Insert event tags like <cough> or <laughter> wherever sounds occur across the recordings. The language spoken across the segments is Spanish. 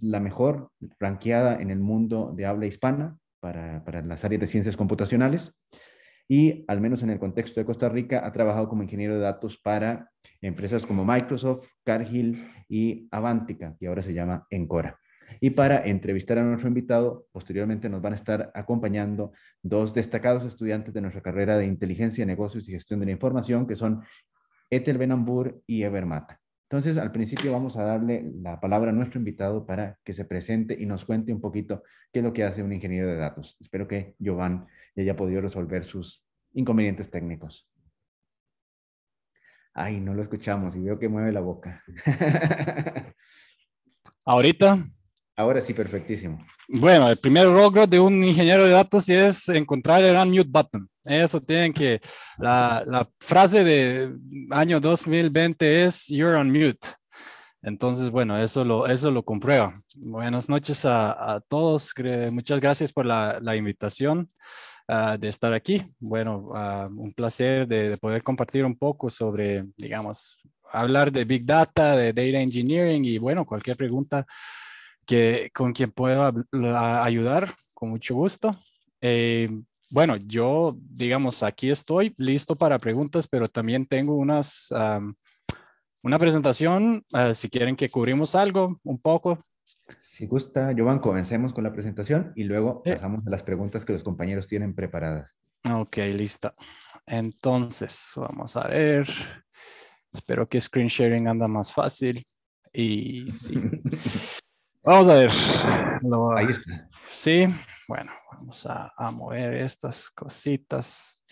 la mejor ranqueada en el mundo de habla hispana para, para las áreas de ciencias computacionales y al menos en el contexto de Costa Rica ha trabajado como ingeniero de datos para empresas como Microsoft, Cargill y Avantica, que ahora se llama Encora. Y para entrevistar a nuestro invitado, posteriormente nos van a estar acompañando dos destacados estudiantes de nuestra carrera de Inteligencia, Negocios y Gestión de la Información, que son Ethel Benambur y Ever Mata. Entonces, al principio vamos a darle la palabra a nuestro invitado para que se presente y nos cuente un poquito qué es lo que hace un ingeniero de datos. Espero que Giovanni haya podido resolver sus inconvenientes técnicos. Ay, no lo escuchamos y veo que mueve la boca. <laughs> Ahorita. Ahora sí, perfectísimo. Bueno, el primer logro de un ingeniero de datos es encontrar el unmute button. Eso tienen que, la, frase de año 2020 es you're on mute. Entonces, bueno, eso lo, eso lo comprueba. Buenas noches a, todos. Muchas gracias por la, invitación uh, de estar aquí. Bueno, uh, un placer de, de, poder compartir un poco sobre, digamos, hablar de Big Data, de Data Engineering y, bueno, cualquier pregunta que, con quien pueda ayudar, con mucho gusto. Eh, bueno, yo, digamos, aquí estoy listo para preguntas, pero también tengo unas, um, una presentación, uh, si quieren que cubrimos algo, un poco. Si gusta, Jovan, comencemos con la presentación y luego eh. pasamos a las preguntas que los compañeros tienen preparadas. Ok, lista. Entonces, vamos a ver. Espero que screen sharing anda más fácil. Y sí. <laughs> Vamos a ver. Lo, Ahí está. Sí, bueno, vamos a, a, mover estas cositas.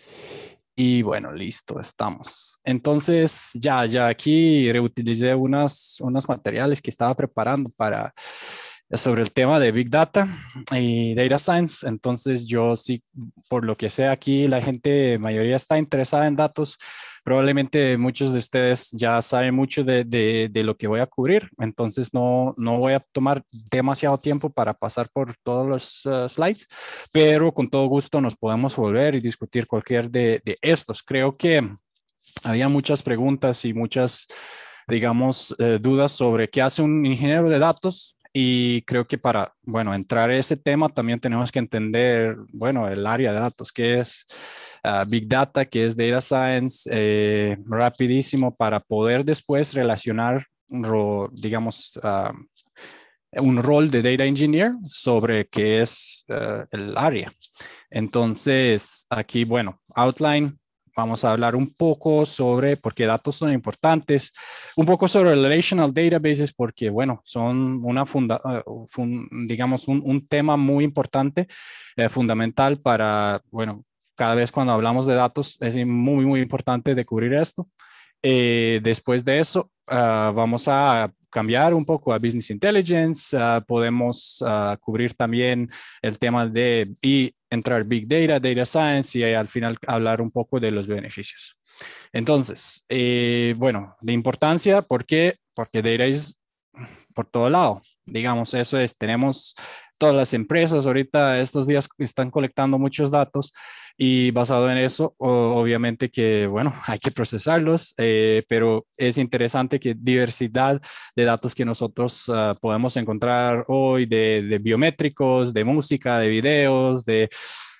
Y bueno, listo, estamos. Entonces, ya, ya aquí reutilicé unas, unos materiales que estaba preparando para sobre el tema de Big Data y Data Science. Entonces, yo sí, por lo que sé aquí, la gente, mayoría está interesada en datos, probablemente muchos de ustedes ya saben mucho de, de, de, lo que voy a cubrir, entonces no, no voy a tomar demasiado tiempo para pasar por todos los uh, slides, pero con todo gusto nos podemos volver y discutir cualquier de, de estos. Creo que había muchas preguntas y muchas, digamos, eh, dudas sobre qué hace un ingeniero de datos y creo que para, bueno, entrar a ese tema también tenemos que entender, bueno, el área de datos, que es uh, Big Data, que es Data Science, eh, rapidísimo para poder después relacionar, digamos, uh, un rol de Data Engineer sobre qué es uh, el área. Entonces, aquí, bueno, outline, vamos a hablar un poco sobre por qué datos son importantes, un poco sobre relational databases, porque, bueno, son una funda, uh, fun, digamos, un, un, tema muy importante, eh, fundamental para, bueno, cada vez cuando hablamos de datos es muy, muy importante descubrir esto. Eh, después de eso, uh, vamos a cambiar un poco a Business Intelligence, uh, podemos uh, cubrir también el tema de y entrar Big Data, Data Science y al final hablar un poco de los beneficios. Entonces, eh, bueno, de importancia, ¿por qué? Porque Data es por todo lado. Digamos, eso es, tenemos todas las empresas ahorita estos días están colectando muchos datos y basado en eso, obviamente que, bueno, <laughs> hay que procesarlos, eh, pero es interesante que diversidad de datos que nosotros uh, podemos encontrar hoy de, de, biométricos, de música, de videos, de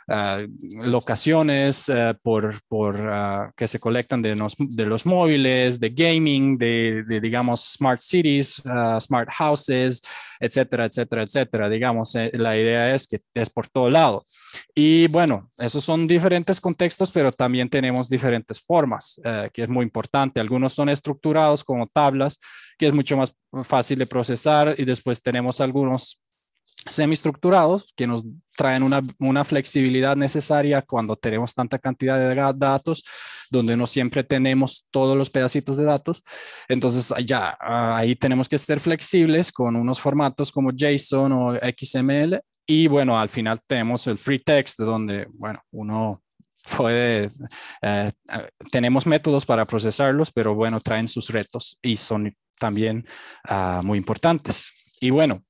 Uh, locaciones uh, por, por uh, que se colectan de los, de los móviles, de gaming, de, de digamos, smart cities, smart houses, etcétera, etcétera, etcétera. Digamos, eh, la idea es que es por todo lado. Y bueno, esos son diferentes contextos, pero también tenemos diferentes formas, que es muy importante. Algunos son estructurados como tablas, que es mucho más fácil de procesar, y después tenemos algunos semiestructurados que nos traen una, flexibilidad necesaria cuando tenemos tanta cantidad de datos, donde no siempre tenemos todos los pedacitos de datos. Entonces, ya ahí tenemos que ser flexibles con unos formatos como JSON o XML. Y bueno, al final tenemos el free text, donde, bueno, uno puede, eh, tenemos métodos para procesarlos, pero bueno, traen sus retos y son también uh, muy importantes. Y bueno,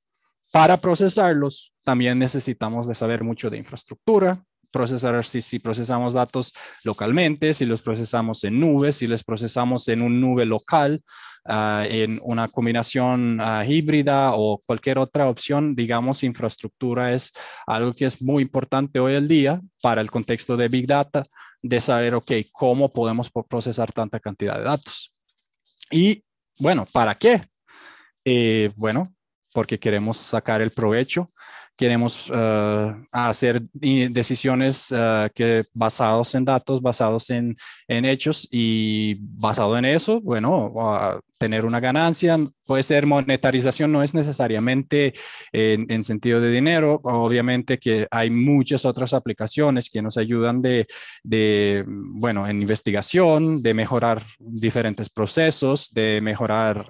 para procesarlos, también necesitamos de saber mucho de infraestructura, procesar si, procesamos datos localmente, si los procesamos en nubes, si los procesamos en un nube local, ah, en una combinación ah, híbrida o cualquier otra opción, digamos, infraestructura es algo que es muy importante hoy en día para el contexto de Big Data, de saber, ok, cómo podemos procesar tanta cantidad de datos. Y bueno, ¿para qué? Eh, bueno, porque queremos sacar el provecho queremos uh, hacer decisiones uh, que basados en datos, basados en, en, hechos y basado en eso, bueno, uh, tener una ganancia, puede ser monetarización, no es necesariamente en, en, sentido de dinero, obviamente que hay muchas otras aplicaciones que nos ayudan de, de bueno, en investigación, de mejorar diferentes procesos, de mejorar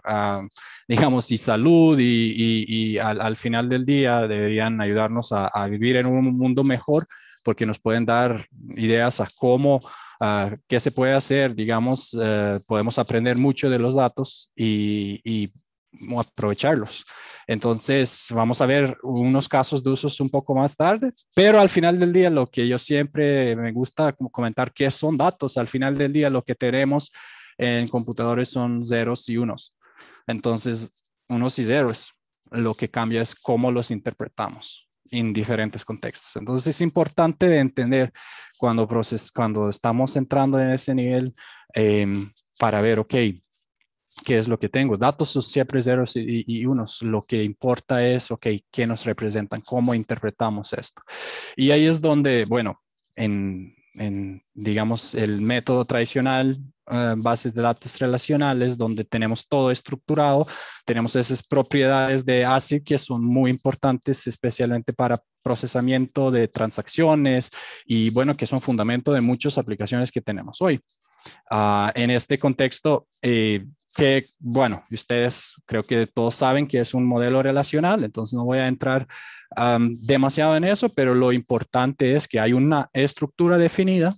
digamos, y salud y, al, al, final del día deberían ayudarnos a, vivir en un mundo mejor porque nos pueden dar ideas a cómo, qué se puede hacer, digamos, uh, podemos aprender mucho de los datos y, y aprovecharlos. Entonces, vamos a ver unos casos de usos un poco más tarde, pero al final del día lo que yo siempre me gusta comentar qué son datos. Al final del día lo que tenemos en computadores son ceros y unos. Entonces, unos y ceros, lo que cambia es cómo los interpretamos en diferentes contextos. Entonces, es importante entender cuando, proces cuando estamos entrando en ese nivel eh, para ver, ok, ¿qué es lo que tengo? Datos son siempre ceros y, y, unos. Lo que importa es, ok, ¿qué nos representan? ¿Cómo interpretamos esto? Y ahí es donde, bueno, en, en digamos, el método tradicional uh, bases de datos relacionales donde tenemos todo estructurado, tenemos esas propiedades de ACID que son muy importantes especialmente para procesamiento de transacciones y bueno, que son fundamento de muchas aplicaciones que tenemos hoy. Uh, en este contexto, eh, que, bueno, ustedes creo que todos saben que es un modelo relacional, entonces no voy a entrar um, demasiado en eso, pero lo importante es que hay una estructura definida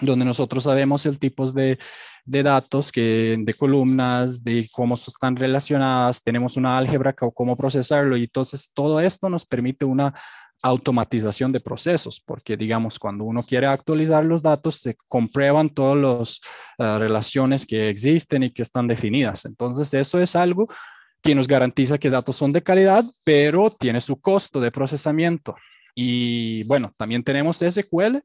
donde nosotros sabemos el tipo de, de, datos, que, de columnas, de cómo están relacionadas, tenemos una álgebra, cómo procesarlo, y entonces todo esto nos permite una automatización de procesos, porque digamos, cuando uno quiere actualizar los datos, se comprueban todas las uh, relaciones que existen y que están definidas. Entonces, eso es algo que nos garantiza que datos son de calidad, pero tiene su costo de procesamiento. Y bueno, también tenemos SQL,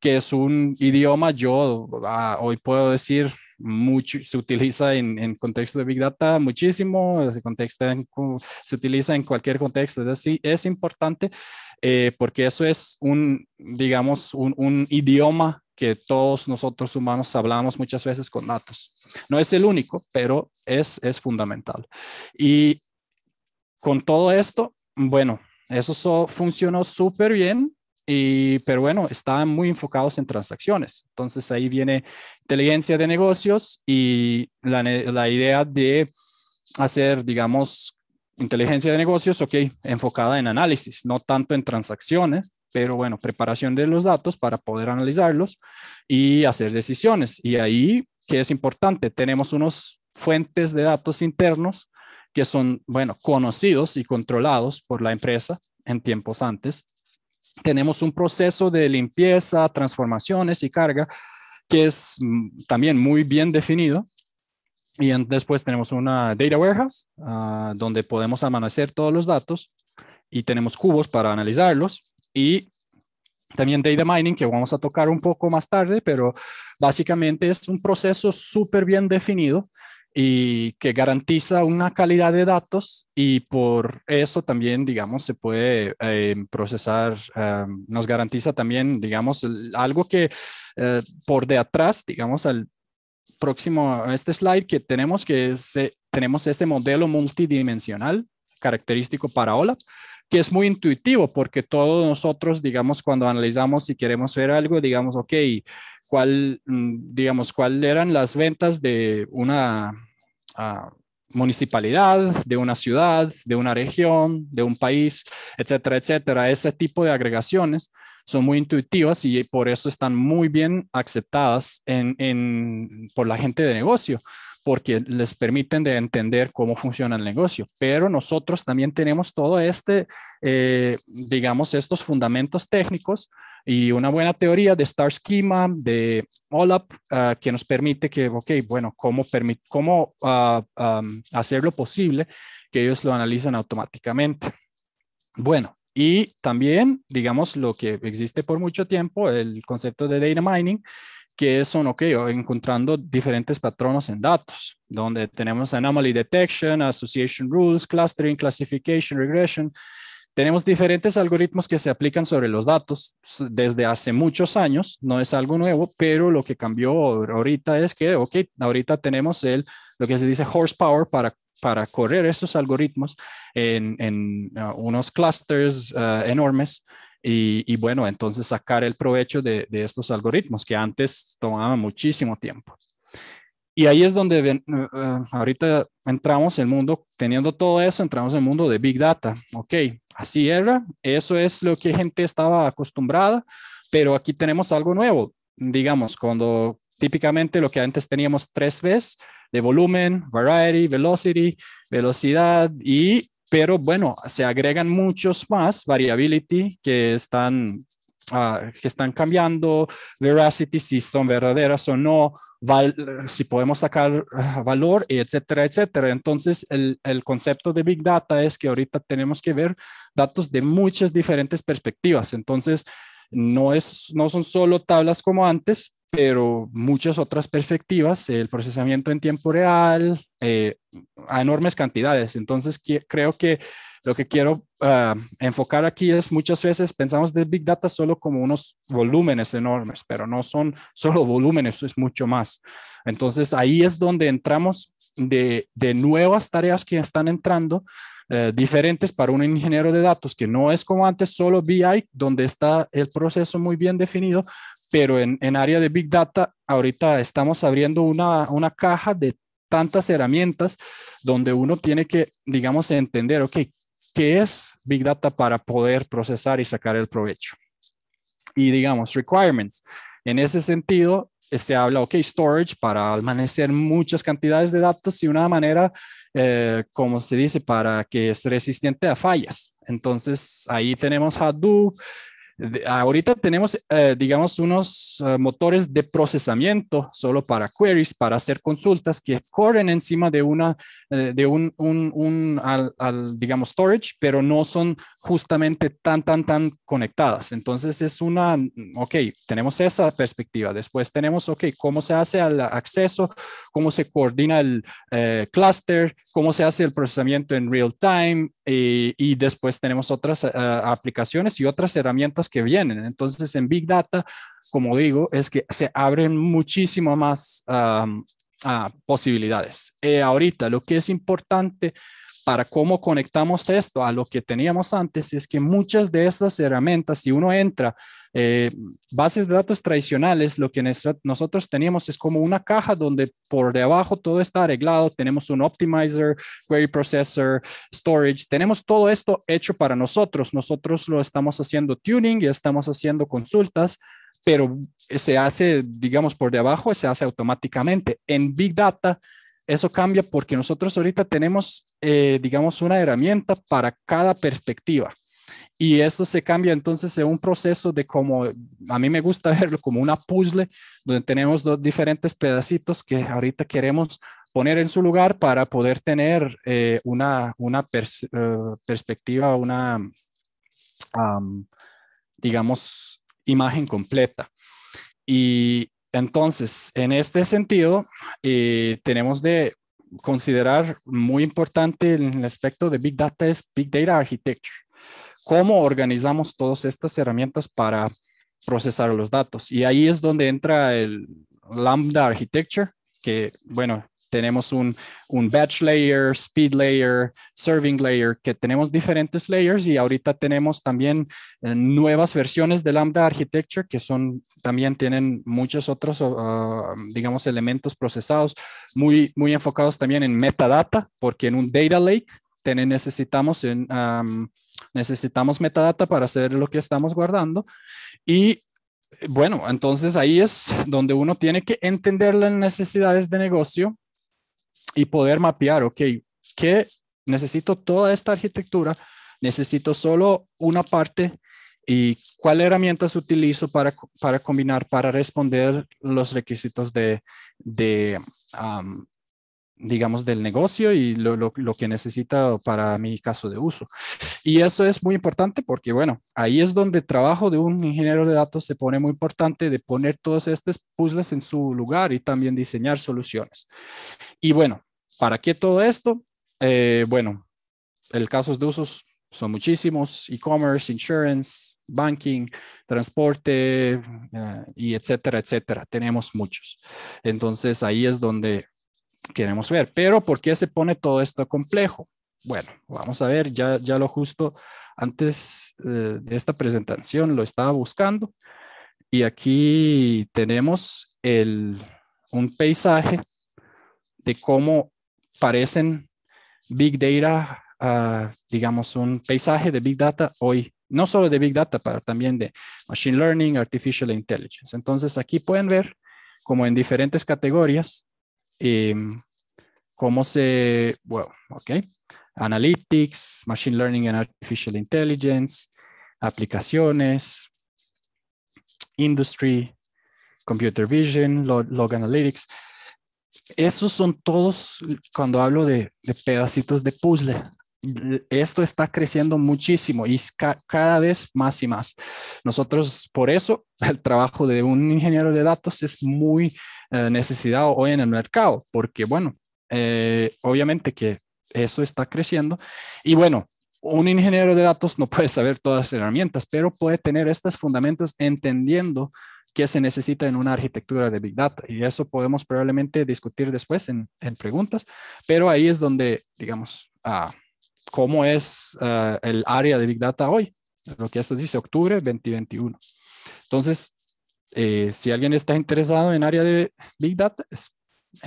que es un idioma, yo ah, hoy puedo decir, mucho, se utiliza en, en, contexto de Big Data muchísimo, se, contexto se utiliza en cualquier contexto, es, es importante eh, porque eso es un, digamos, un, un idioma que todos nosotros humanos hablamos muchas veces con datos. No es el único, pero es, es fundamental. Y con todo esto, bueno, eso so, funcionó súper bien y, pero bueno, estaban muy enfocados en transacciones. Entonces ahí viene inteligencia de negocios y la, idea de hacer, digamos, inteligencia de negocios, ok, enfocada en análisis, no tanto en transacciones, pero bueno, preparación de los datos para poder analizarlos y hacer decisiones. Y ahí, ¿qué es importante? Tenemos unos fuentes de datos internos que son, bueno, conocidos y controlados por la empresa en tiempos antes tenemos un proceso de limpieza, transformaciones y carga que es mm, también muy bien definido. Y después tenemos una data warehouse uh, donde podemos amanecer todos los datos y tenemos cubos para analizarlos y también data mining que vamos a tocar un poco más tarde, pero básicamente es un proceso súper bien definido y que garantiza una calidad de datos y por eso también, digamos, se puede eh, procesar, eh, nos garantiza también, digamos, algo que eh, por de atrás, digamos, al próximo, este slide que tenemos, que se, tenemos este modelo multidimensional característico para OLAP, que es muy intuitivo porque todos nosotros, digamos, cuando analizamos y queremos ver algo, digamos, ok, cuál, mm, digamos, cuál eran las ventas de una municipalidad, de una ciudad, de una región, de un país, etcétera, etcétera. Ese tipo de agregaciones son muy intuitivas y por eso están muy bien aceptadas en, en, por la gente de negocio, porque les permiten de entender cómo funciona el negocio. Pero nosotros también tenemos todo este, eh, digamos, estos fundamentos técnicos y una buena teoría de Star Schema, de OLAP, ah, que nos permite que, ok, bueno, cómo, cómo uh, hacer lo posible que ellos lo analicen automáticamente. Bueno, y también, digamos, lo que existe por mucho tiempo, el concepto de data mining, que son, ok, encontrando diferentes patronos en datos, donde tenemos anomaly detection, association rules, clustering, classification, regression. Tenemos diferentes algoritmos que se aplican sobre los datos desde hace muchos años, no es algo nuevo, pero lo que cambió ahorita es que, ok, ahorita tenemos el, lo que se dice horsepower para, para correr estos algoritmos en, en uh, unos clusters uh, enormes y, bueno, entonces sacar el provecho de, estos algoritmos que antes tomaban muchísimo tiempo. Y ahí es donde ven, eh, ahorita entramos en el mundo, teniendo todo eso, entramos en el mundo de Big Data. Ok, así era, eso es lo que gente estaba acostumbrada, pero aquí tenemos algo nuevo. Digamos, cuando típicamente lo que antes teníamos tres veces de volumen, variety, velocity, velocidad y pero bueno, se agregan muchos más variability que están, ah, que están cambiando, veracity, si son verdaderas o no, si podemos sacar ah, valor, etcétera, etcétera. Entonces, el, el, concepto de Big Data es que ahorita tenemos que ver datos de muchas diferentes perspectivas. Entonces, no, es, no son solo tablas como antes, pero muchas otras perspectivas, el procesamiento en tiempo real, eh, a enormes cantidades. Entonces, creo que lo que quiero ah, enfocar aquí es muchas veces pensamos de Big Data solo como unos volúmenes enormes, pero no son solo volúmenes, es mucho más. Entonces, ahí es donde entramos de, de nuevas tareas que están entrando. Eh, diferentes para un ingeniero de datos, que no es como antes solo BI, donde está el proceso muy bien definido, pero en, en área de Big Data, ahorita estamos abriendo una, una caja de tantas herramientas donde uno tiene que, digamos, entender, ok, ¿qué es Big Data para poder procesar y sacar el provecho? Y digamos, requirements. En ese sentido, se habla, ok, storage para almacenar muchas cantidades de datos y una manera, eh, como se dice, para que es resistente a fallas. Entonces, ahí tenemos Hadoop, ahorita tenemos, eh, digamos, unos eh, motores de procesamiento solo para queries, para hacer consultas que corren encima de una, eh, de un, un, un al, digamos, storage, pero no son justamente tan, tan, tan conectadas. Entonces es una, ok, tenemos esa perspectiva. Después tenemos, ok, cómo se hace el acceso, cómo se coordina el cluster, cómo se hace el procesamiento en real time y después tenemos otras aplicaciones y otras herramientas que vienen. Entonces, en Big Data, como digo, es que se abren muchísimo más posibilidades. Eh, ahorita, lo que es importante para cómo conectamos esto a lo que teníamos antes es que muchas de estas herramientas, si uno entra, eh, bases de datos tradicionales, lo que nosotros teníamos es como una caja donde por debajo todo está arreglado, tenemos un optimizer, query processor, storage, tenemos todo esto hecho para nosotros, nosotros lo estamos haciendo tuning y estamos haciendo consultas, pero se hace, digamos, por debajo, se hace automáticamente. En Big Data, eso cambia porque nosotros ahorita tenemos, eh, digamos, una herramienta para cada perspectiva. Y esto se cambia entonces en un proceso de como, a mí me gusta <laughs> verlo como una puzzle, donde tenemos dos diferentes pedacitos que ahorita queremos poner en su lugar para poder tener eh, una, una eh, perspectiva, una, digamos, imagen completa. Y entonces, en este sentido, eh, tenemos de considerar muy importante el aspecto de Big Data es Big Data Architecture. ¿Cómo organizamos todas estas herramientas para procesar los datos? Y ahí es donde entra el Lambda Architecture, que, bueno, tenemos un, un, batch layer, speed layer, serving layer, que tenemos diferentes layers y ahorita tenemos también eh, nuevas versiones de Lambda Architecture que son, también tienen muchos otros, ah, digamos, elementos procesados muy, muy enfocados también en metadata, porque en un data lake necesitamos, en, necesitamos metadata para hacer lo que estamos guardando. Y bueno, entonces ahí es donde uno tiene que entender las necesidades de negocio y poder mapear, ok, ¿qué necesito toda esta arquitectura? Necesito solo una parte y cuál herramientas utilizo para, para combinar, para responder los requisitos de, de digamos, del negocio y lo, lo, lo, que necesita para mi caso de uso. Y eso es muy importante porque, bueno, ahí es donde el trabajo de un ingeniero de datos se pone muy importante de poner todos estos puzzles en su lugar y también diseñar soluciones. Y bueno, ¿para qué todo esto? Eh, bueno, el casos de usos son muchísimos, e-commerce, insurance, banking, transporte, eh, y etcétera, etcétera. Tenemos muchos. Entonces ahí es donde queremos ver. Pero ¿por qué se pone todo esto complejo? Bueno, vamos a ver, ya, ya lo justo antes eh, de esta presentación lo estaba buscando y aquí tenemos el, un paisaje de cómo parecen Big Data, uh, digamos, un paisaje de Big Data hoy, no solo de Big Data, pero también de Machine Learning, Artificial Intelligence. Entonces aquí pueden ver como en diferentes categorías Em, cómo se, bueno, ok, analytics, machine learning and artificial intelligence, aplicaciones, industry, computer vision, log, analytics. Esos son todos, cuando hablo de, pedacitos de puzzle, esto está creciendo muchísimo y cada vez más y más. Nosotros, por eso, <laughs> el trabajo de un ingeniero de datos es muy eh, necesitado hoy en el mercado, porque bueno, eh, obviamente que eso está creciendo y bueno, un ingeniero de datos no puede saber todas las herramientas, pero puede tener estos fundamentos entendiendo qué se necesita en una arquitectura de Big Data. Y eso podemos probablemente discutir después en, en preguntas, pero ahí es donde, digamos, ah, cómo es ah, el área de Big Data hoy, lo que esto dice, octubre 2021. Entonces, eh, si alguien está interesado en área de Big Data, es,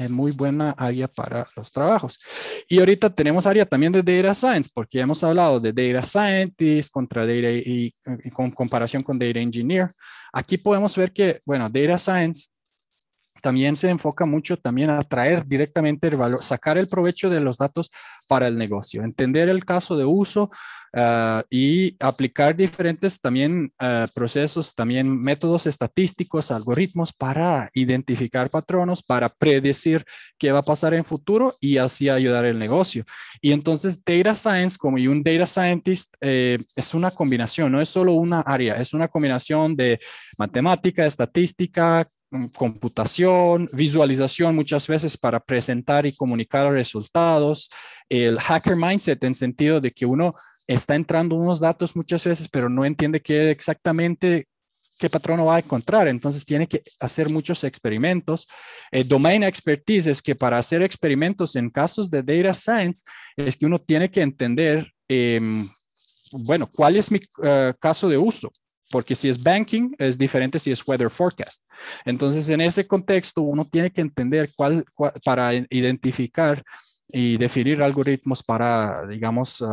muy buena área para los trabajos. Y ahorita tenemos área también de Data Science, porque hemos hablado de Data Scientist contra Data y, y con comparación con Data Engineer. Aquí podemos ver que, bueno, Data Science también se enfoca mucho también a traer directamente el valor, sacar el provecho de los datos para el negocio, entender el caso de uso uh, y aplicar diferentes también uh, procesos, también métodos estadísticos, algoritmos para identificar patronos, para predecir qué va a pasar en futuro y así ayudar el negocio. Y entonces Data Science como y un Data Scientist eh, es una combinación, no es solo una área, es una combinación de matemática, estadística, Mm, computación, visualización muchas veces para presentar y comunicar resultados, el hacker mindset en sentido de que uno está entrando unos datos muchas veces, pero no entiende qué exactamente qué patrón va a encontrar. Entonces tiene que hacer muchos experimentos. El domain expertise es que para hacer experimentos en casos de data science es que uno tiene que entender, em, bueno, cuál es mi eh, caso de uso porque si es banking es diferente si es weather forecast. Entonces, en ese contexto, uno tiene que entender cuál, para identificar y definir algoritmos para, digamos,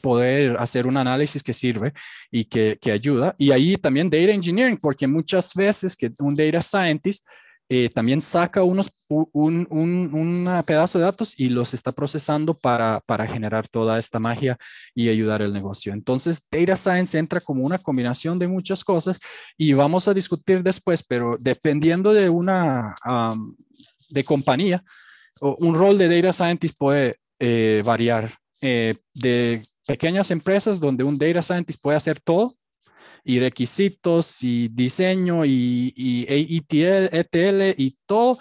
poder hacer un análisis que sirve y que, que, ayuda. Y ahí también data engineering, porque muchas veces que un data scientist eh, también saca unos, un, un, pedazo de datos y los está procesando para, para, generar toda esta magia y ayudar al negocio. Entonces, Data Science entra como una combinación de muchas cosas y vamos a discutir después, pero dependiendo de una de compañía, un rol de Data Scientist puede eh, variar eh, de pequeñas empresas donde un Data Scientist puede hacer todo y requisitos y diseño y, y ETL, ETL y todo,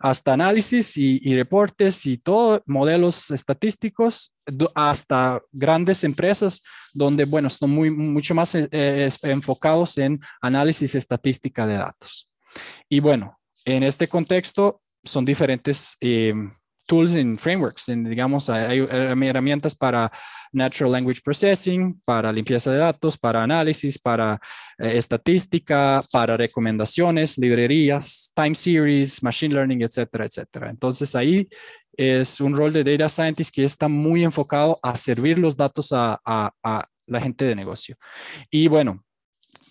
hasta análisis y, reportes y todo, modelos estadísticos, hasta grandes empresas donde, bueno, están muy, mucho más eh, enfocados en análisis estadística de datos. Y bueno, en este contexto son diferentes eh, tools y frameworks. En, digamos, hay, herramientas para natural language processing, para limpieza de datos, para análisis, para eh, estadística, para recomendaciones, librerías, time series, machine learning, etcétera, etcétera. Entonces ahí es un rol de data scientist que está muy enfocado a servir los datos a, a, a la gente de negocio. Y bueno,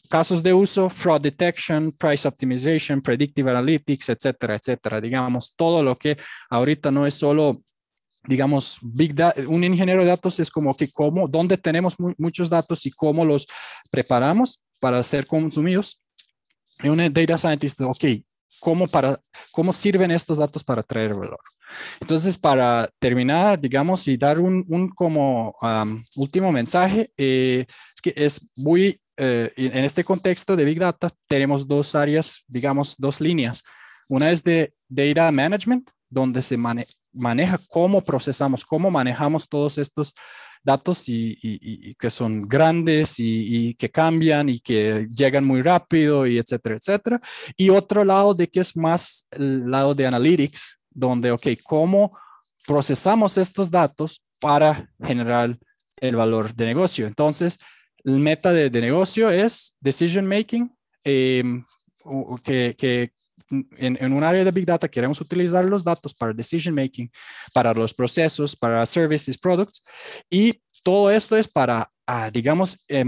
casos de uso, fraud detection, price optimization, predictive analytics, etcétera, etcétera. Digamos, todo lo que ahorita no es solo digamos, big un ingeniero de datos es como que cómo, dónde tenemos muchos datos y cómo los preparamos para ser consumidos. Y un data scientist, ok, ¿cómo, para, ¿cómo sirven estos datos para traer valor? Entonces, para terminar, digamos, y dar un, un como último mensaje, eh, es que es muy eh, en este contexto de Big Data tenemos dos áreas, digamos, dos líneas. Una es de Data Management, donde se maneja cómo procesamos, cómo manejamos todos estos datos y, que son grandes y, que cambian y que llegan muy rápido y etcétera, etcétera. Y otro lado de que es más el lado de Analytics, donde, ok, cómo procesamos estos datos para generar el valor de negocio. Entonces, el meta de, negocio es decision making, em, que, en, un área de Big Data queremos utilizar los datos para decision making, para los procesos, para services, products, y todo esto es para, ah, digamos, eh,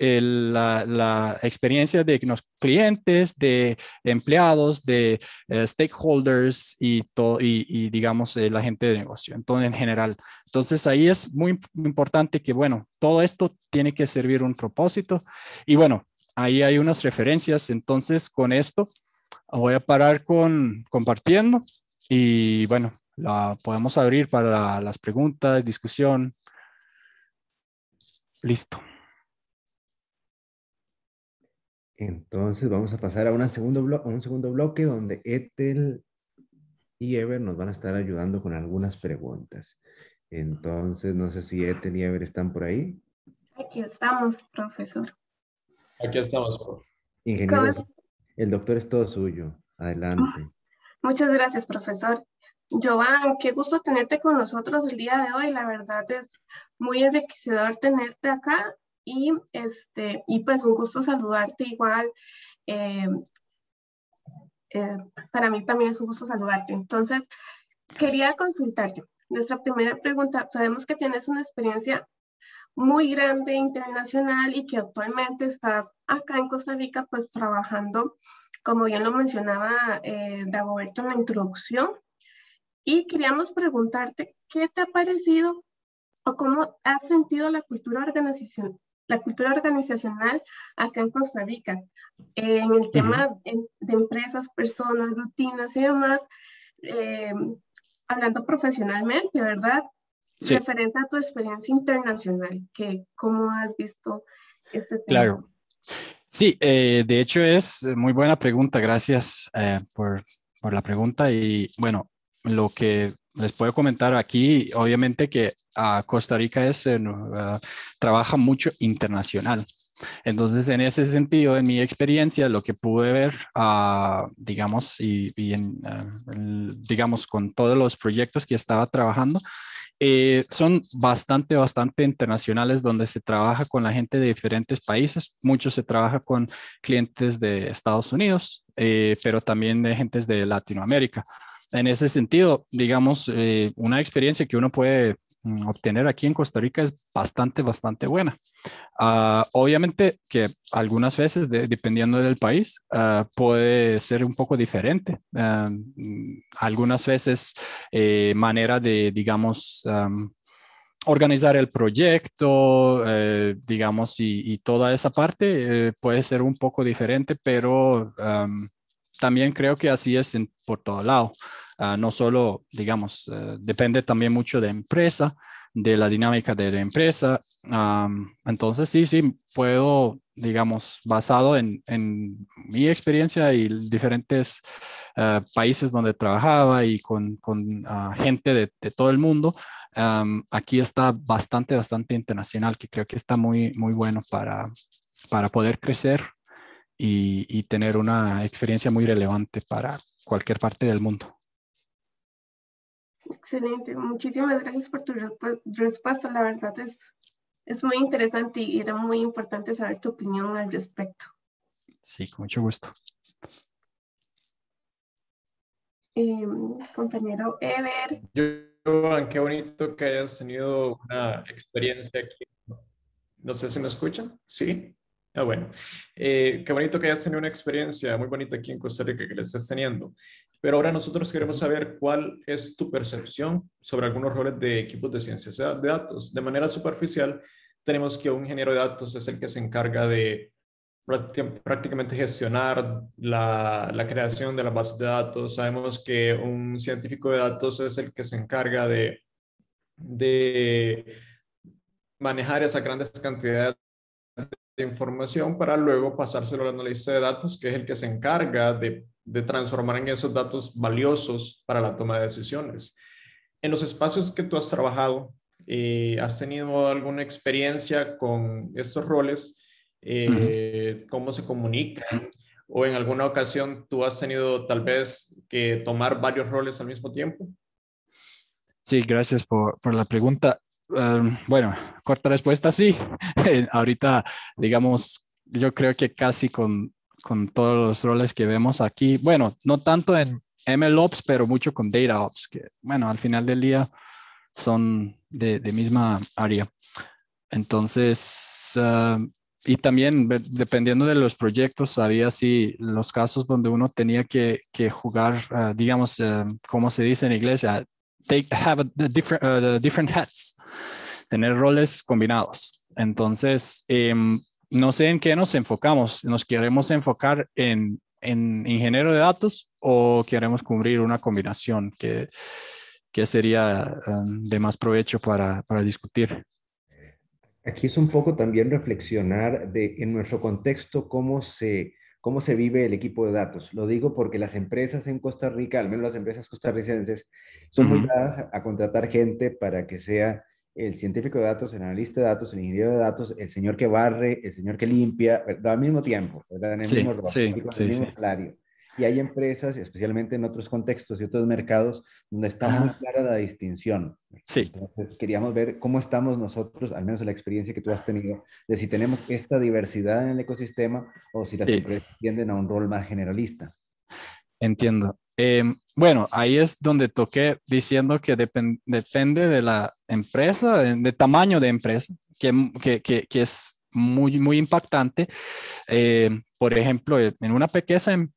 mejorar la, experiencia de los clientes, de empleados, de eh, stakeholders y, todo, y, digamos eh, la gente de negocio, entonces en general. Entonces ahí es muy importante que, bueno, todo esto tiene que servir un propósito y bueno, ahí hay unas referencias. Entonces con esto voy a parar con compartiendo y bueno, la podemos abrir para las preguntas, discusión. Listo. Entonces vamos a pasar a, segundo un segundo bloque donde Ethel y Ever nos van a estar ayudando con algunas preguntas. Entonces, no sé si Ethel y Ever están por ahí. Aquí estamos, profesor. Aquí estamos. Ingeniero, el doctor es todo suyo. Adelante. Ah, muchas gracias, profesor. Joan, qué gusto tenerte con nosotros el día de hoy. La verdad es muy enriquecedor tenerte acá y, este, y pues un gusto saludarte igual. Eh, eh, para mí también es un gusto saludarte. Entonces, quería consultarte. Nuestra primera pregunta, sabemos que tienes una experiencia muy grande internacional y que actualmente estás acá en Costa Rica pues trabajando, como bien lo mencionaba eh, Dagoberto en la introducción. Y queríamos preguntarte, ¿qué te ha parecido o cómo has sentido la cultura organización, la cultura organizacional acá en Costa Rica, en el tema de, empresas, personas, rutinas y demás, eh, hablando profesionalmente, ¿verdad? Referente a tu experiencia internacional, que ¿cómo has visto este tema? Claro. Sí, eh, de hecho es muy buena pregunta, gracias eh, por, por la pregunta y bueno, lo que les puedo comentar aquí, obviamente que a Costa Rica es, eh, trabaja mucho internacional. Entonces, en ese sentido, en mi experiencia, lo que pude ver, ah, digamos, y, ah, digamos, con todos los proyectos que estaba trabajando, eh, son bastante, bastante internacionales donde se trabaja con la gente de diferentes países. Mucho se trabaja con clientes de Estados Unidos, eh, pero también de gentes de Latinoamérica en ese sentido, digamos, eh, una experiencia que uno puede mm, obtener aquí en Costa Rica es bastante, bastante buena. Ah, obviamente que algunas veces, dependiendo del país, ah, puede ser un poco diferente. Mm, algunas veces, eh, manera de, digamos, organizar el proyecto, eh, digamos, y, toda esa parte puede ser un poco diferente, pero también creo que así es por todo lado. Ah, no solo, digamos, eh, depende también mucho de empresa, de la dinámica de la empresa. entonces, sí, sí, puedo, digamos, basado en, en mi experiencia y diferentes eh, países donde trabajaba y con, con ah, gente de, de, todo el mundo, aquí está bastante, bastante internacional, que creo que está muy, muy bueno para, para poder crecer y, tener una experiencia muy relevante para cualquier parte del mundo. Excelente, muchísimas gracias por tu respuesta. La verdad es, es muy interesante y era muy importante saber tu opinión al respecto. Sí, con mucho gusto. Em, compañero Ever. Joan, qué bonito que hayas tenido una experiencia aquí. No sé si me escuchan. Sí. Ah, bueno. Eh, qué bonito que hayas tenido una experiencia muy bonita aquí en Costa Rica que le estás teniendo. Pero ahora nosotros queremos saber cuál es tu percepción sobre algunos roles de equipos de ciencias de datos. De manera superficial, tenemos que un ingeniero de datos es el que se encarga de prácticamente gestionar la, creación de las bases de datos. Sabemos que un científico de datos es el que se encarga de, de manejar esas grandes cantidades de información para luego pasárselo al analista de datos, que es el que se encarga de, de transformar en esos datos valiosos para la toma de decisiones. En los espacios que tú has trabajado, eh, ¿has tenido alguna experiencia con estos roles? Eh, ¿Cómo se comunican? ¿O en alguna ocasión tú has tenido tal vez que tomar varios roles al mismo tiempo? Sí, gracias por, por la pregunta. Em, bueno, corta respuesta, sí. <laughs> Ahorita, digamos, yo creo que casi con, con todos los roles que vemos aquí, bueno, no tanto en MLOps, pero mucho con DataOps, que bueno, al final del día son de, de misma área. Entonces, em, y también dependiendo de los proyectos, había si los casos donde uno tenía que, que jugar, uh, digamos, uh, como se dice en inglés, uh, they have the different, uh, different hats, tener roles combinados. Entonces, um, no sé en qué nos enfocamos. ¿Nos queremos enfocar en, en ingeniero de datos o queremos cubrir una combinación que, que sería um, de más provecho para, para discutir? Aquí es un poco también reflexionar de en nuestro contexto cómo se, cómo se vive el equipo de datos. Lo digo porque las empresas en Costa Rica, al menos las empresas costarricenses, son muy dadas a, contratar gente para que sea el científico de datos, el analista de datos, el ingeniero de datos, el señor que barre, el señor que limpia, al mismo tiempo, ¿verdad? En el mismo rol, sí, el mismo salario. Y hay empresas, especialmente en otros contextos y otros mercados, donde está muy clara la distinción. Sí. Entonces, queríamos ver cómo estamos nosotros, al menos en la experiencia que tú has tenido, de si tenemos esta diversidad en el ecosistema o si las empresas tienden a un rol más generalista. Entiendo. Em, bueno, ahí es donde toqué diciendo que depende de la empresa, de, tamaño de empresa, que, que, que, es muy, muy impactante. Eh, por ejemplo, en una, pequeña,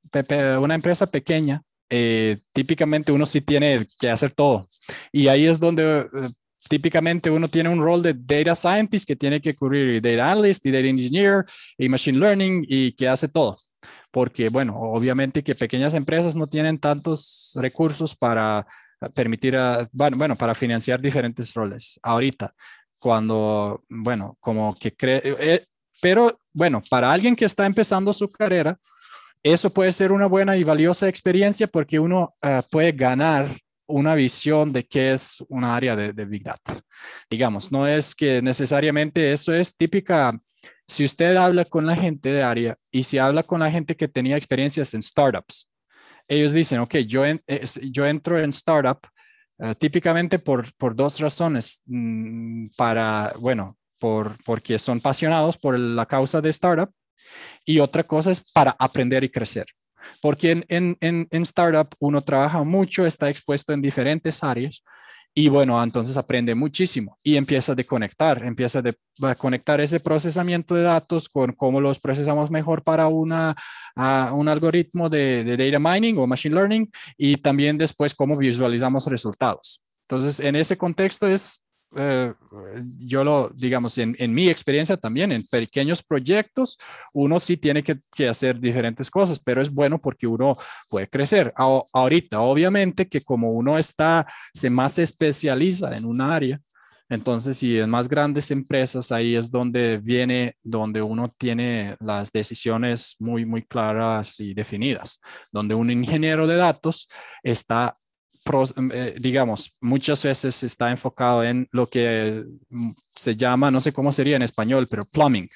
una empresa pequeña, eh, típicamente uno sí tiene que hacer todo. Y ahí es donde eh, típicamente uno tiene un rol de data scientist que tiene que cubrir data analyst y data engineer y machine learning y que hace todo. Porque, bueno, obviamente que pequeñas empresas no tienen tantos recursos para permitir, a, bueno, para financiar diferentes roles. Ahorita, cuando, bueno, como que cree, eh, pero bueno, para alguien que está empezando su carrera, eso puede ser una buena y valiosa experiencia porque uno eh, puede ganar una visión de qué es una área de, Big Data. Digamos, no es que necesariamente eso es típica. Si usted habla con la gente de área y si habla con la gente que tenía experiencias en startups, ellos dicen, ok, yo, yo entro en startup eh, típicamente por, por, dos razones. Mm, para, bueno, por, porque son apasionados por la causa de startup y otra cosa es para aprender y crecer. Porque en, en, en, startup uno trabaja mucho, está expuesto en diferentes áreas y bueno, entonces aprende muchísimo y empieza a conectar, empieza a conectar ese procesamiento de datos con cómo los procesamos mejor para una, un algoritmo de, de, data mining o machine learning y también después cómo visualizamos resultados. Entonces, en ese contexto es eh, yo lo, digamos, en, en, mi experiencia también, en pequeños proyectos, uno sí tiene que, que, hacer diferentes cosas, pero es bueno porque uno puede crecer. ahorita, obviamente que como uno está, se más especializa en un área, entonces, si en más grandes empresas, ahí es donde viene, donde uno tiene las decisiones muy, muy claras y definidas, donde un ingeniero de datos está digamos, muchas veces está enfocado en lo que mm, se llama, no sé cómo sería en español, pero plumbing,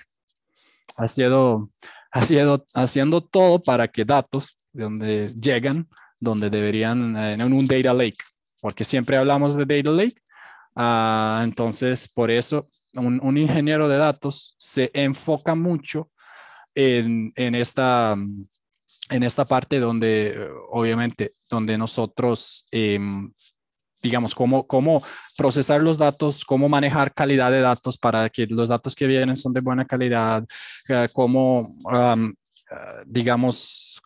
haciendo, haciendo, haciendo todo para que datos donde llegan, donde deberían, eh, en un data lake, porque siempre hablamos de data lake, uh, entonces por eso un, un, ingeniero de datos se enfoca mucho en, en esta en esta parte donde, obviamente, donde nosotros em, digamos, cómo, cómo procesar los datos, cómo manejar calidad de datos para que los datos que vienen son de buena calidad, eh, cómo, digamos,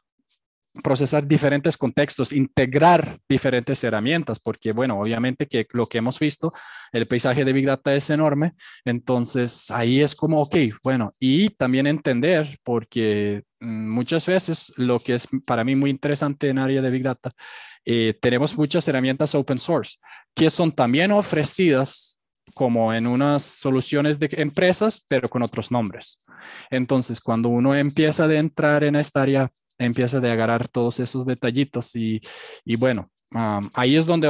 procesar diferentes contextos, integrar diferentes herramientas, porque bueno, obviamente que lo que hemos visto, el paisaje de Big Data es enorme, entonces ahí es como, ok, bueno, y también entender, porque mm, muchas veces lo que es para mí muy interesante en área de Big Data, eh, tenemos muchas herramientas open source que son también ofrecidas como en unas soluciones de empresas, pero con otros nombres. Entonces, cuando uno empieza a entrar en esta área empieza a agarrar todos esos detallitos y, y bueno, ahí es donde,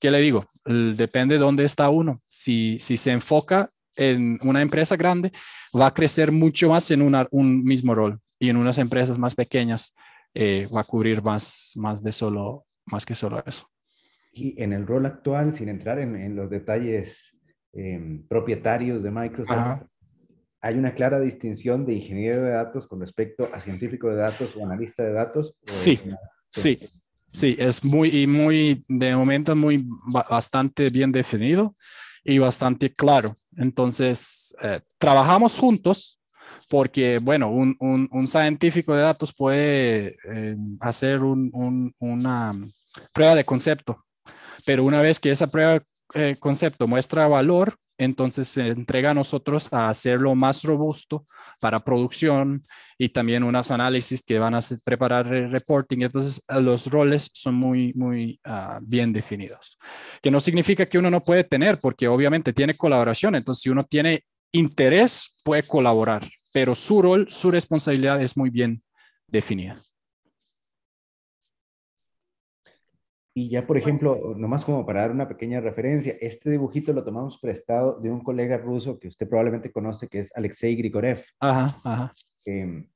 ¿qué le digo? Depende de dónde está uno. Si, si se enfoca en una empresa grande, va a crecer mucho más en una, un mismo rol y en unas empresas más pequeñas eh, va a cubrir más, más de solo, más que solo eso. Y en el rol actual, sin entrar en, en los detalles em, propietarios de Microsoft, ¿Hay una clara distinción de ingeniero de datos con respecto a científico de datos o analista de datos? Sí, sí, sí, es muy, muy, de momento muy bastante bien definido y bastante claro. Entonces, eh, trabajamos juntos porque, bueno, un, un, científico de datos puede eh, hacer una prueba de concepto, pero una vez que esa prueba de eh, concepto muestra valor, entonces se entrega a nosotros a hacerlo más robusto para producción y también unos análisis que van a preparar reporting. Entonces los roles son muy, muy ah, bien definidos. Que no significa que uno no puede tener, porque obviamente tiene colaboración. Entonces si uno tiene interés, puede colaborar, pero su rol, su responsabilidad es muy bien definida. Y ya, por ejemplo, nomás como para dar una pequeña referencia, este dibujito lo tomamos prestado de un colega ruso que usted probablemente conoce, que es Alexei Grigorev. Ajá, ajá. él,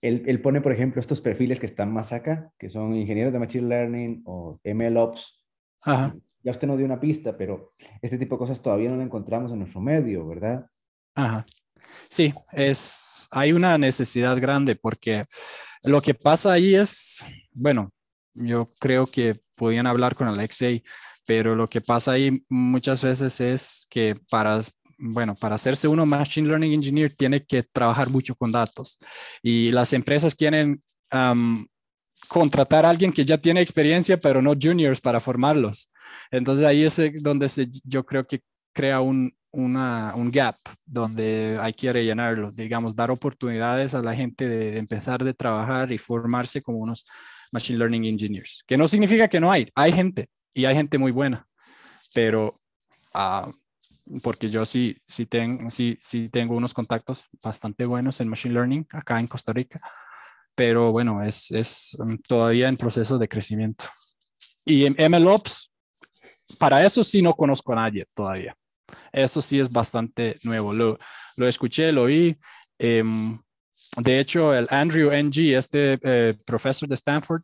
él, pone, por ejemplo, estos perfiles que están más acá, que son ingenieros de Machine Learning o MLOps. Ajá. Ya usted nos dio una pista, pero este tipo de cosas todavía no lo encontramos en nuestro medio, ¿verdad? Ajá. Sí, es, hay una necesidad grande porque lo que pasa ahí es, bueno, yo creo que podían hablar con Alexei, pero lo que pasa ahí muchas veces es que para, bueno, para hacerse uno Machine Learning Engineer tiene que trabajar mucho con datos y las empresas quieren contratar a alguien que ya tiene experiencia, pero no juniors para formarlos. Entonces ahí es donde se, yo creo que crea un, una, un gap donde hay que rellenarlo, digamos, dar oportunidades a la gente de, empezar de trabajar y formarse como unos Machine Learning Engineers, que no significa que no hay, hay gente y hay gente muy buena, pero uh, porque yo sí, sí, tengo, sí, sí tengo unos contactos bastante buenos en Machine Learning acá en Costa Rica, pero bueno, es, es um, todavía en proceso de crecimiento. Y en MLOps, para eso sí no conozco a nadie todavía. Eso sí es bastante nuevo. Lo, lo escuché, lo oí. Eh, de hecho, el Andrew Ng, este eh, profesor de Stanford,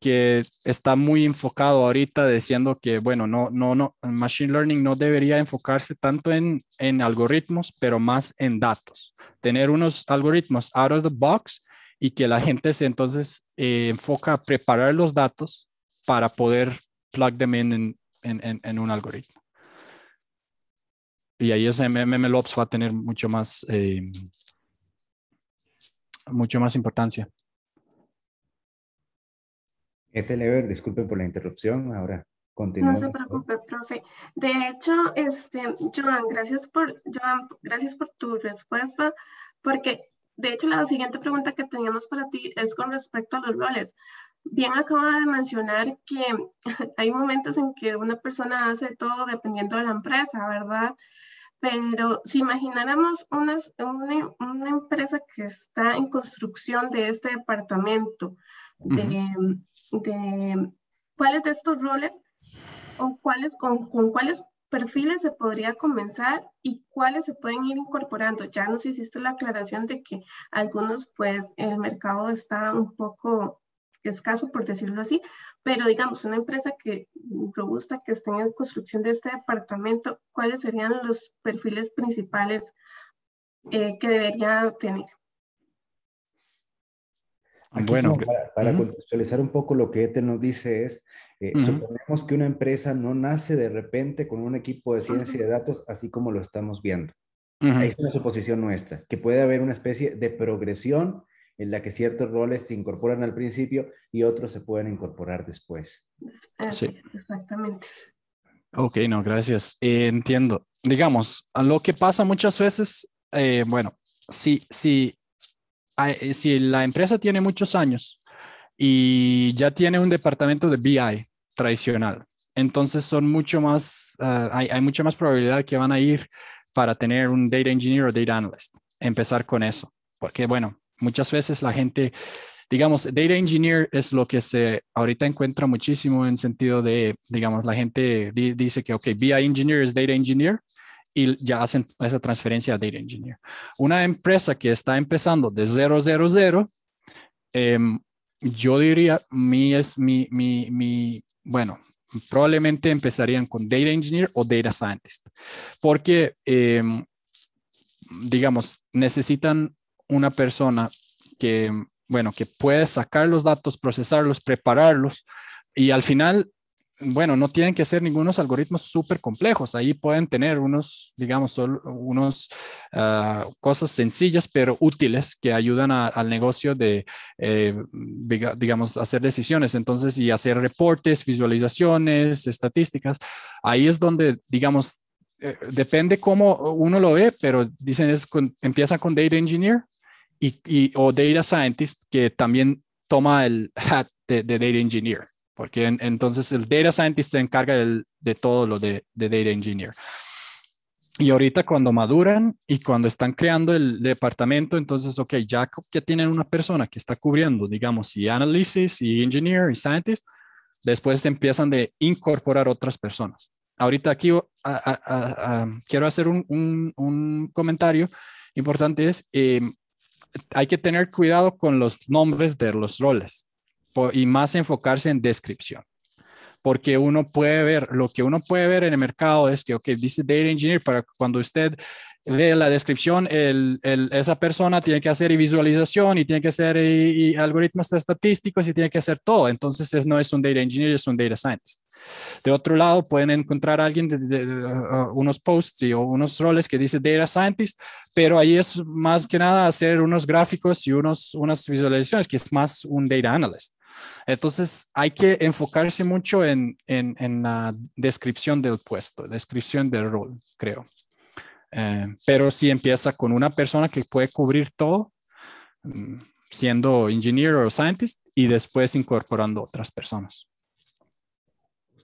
que está muy enfocado ahorita diciendo que, bueno, no, no, no, Machine Learning no debería enfocarse tanto en, en algoritmos, pero más en datos. Tener unos algoritmos out of the box y que la gente se entonces eh, enfoca a preparar los datos para poder plug them in en, en, en un algoritmo. Y ahí ese MMLOps va a tener mucho más eh, mucho más importancia. Etelever, disculpe por la interrupción, ahora continúa. No se preocupe, profe. De hecho, este, Joan, gracias por, Joan, gracias por tu respuesta, porque de hecho la siguiente pregunta que teníamos para ti es con respecto a los roles. Bien acaba de mencionar que <laughs> hay momentos en que una persona hace todo dependiendo de la empresa, ¿verdad? Pero si imagináramos una, una, empresa que está en construcción de este departamento, de, de, cuáles de estos roles o cuáles, con, con, cuáles perfiles se podría comenzar y cuáles se pueden ir incorporando. Ya nos hiciste la aclaración de que algunos, pues, el mercado está un poco escaso, por decirlo así, pero digamos, una empresa que robusta que esté en construcción de este departamento, ¿cuáles serían los perfiles principales eh, que debería tener? bueno, para, contextualizar un poco lo que Ethel nos dice es, eh, suponemos que una empresa no nace de repente con un equipo de ciencia de datos así como lo estamos viendo. Es una suposición nuestra, que puede haber una especie de progresión en la que ciertos roles se incorporan al principio y otros se pueden incorporar después. Sí, exactamente. Ok, no, gracias. Eh, entiendo. Digamos, a lo que pasa muchas veces, eh, bueno, si, si, eh, si la empresa tiene muchos años y ya tiene un departamento de BI tradicional, entonces son mucho más, hay, hay mucha más probabilidad que van a ir para tener un data engineer o data analyst. Empezar con eso, porque bueno, Muchas veces la gente, digamos, data engineer es lo que se ahorita encuentra muchísimo en sentido de, digamos, la gente dice que, ok, BI engineer es data engineer y ya hacen esa transferencia a data engineer. Una empresa que está empezando de 000, em, yo diría, mi es mi, mi, mi, bueno, probablemente empezarían con data engineer o data scientist, porque, em, digamos, necesitan una persona que, bueno, que puede sacar los datos, procesarlos, prepararlos y al final, bueno, no tienen que ser ningunos algoritmos súper complejos. Ahí pueden tener unos, digamos, solo unos ah, cosas sencillas pero útiles que ayudan al negocio de, eh, digamos, hacer decisiones. Entonces, y hacer reportes, visualizaciones, estadísticas. Ahí es donde, digamos, eh, depende cómo uno lo ve, pero dicen es empieza con data engineer y, o data scientist que también toma el hat de, data engineer, porque entonces el data scientist se encarga de todo lo de, data engineer. Y ahorita cuando maduran y cuando están creando el departamento, entonces, ok, ya que tienen una persona que está cubriendo, digamos, y análisis, y engineer, y scientist, después empiezan de incorporar otras personas. Ahorita aquí quiero hacer un, un, comentario importante, es eh, hay que tener cuidado con los nombres de los roles y más enfocarse en descripción. Porque uno puede ver, lo que uno puede ver en el mercado es que, ok, dice Data Engineer, para cuando usted ve la descripción, el, esa persona tiene que hacer visualización y tiene que hacer y, algoritmos estadísticos y tiene que hacer todo. Entonces, no es un Data Engineer, es un Data Scientist. De otro lado, pueden encontrar alguien de, unos posts o unos roles que dice Data Scientist, pero ahí es más que nada hacer unos gráficos y unos, unas visualizaciones, que es más un Data Analyst. Entonces, hay que enfocarse mucho en, en, en la descripción del puesto, descripción del rol, creo. Eh, pero si empieza con una persona que puede cubrir todo, mm, siendo engineer o scientist, y después incorporando otras personas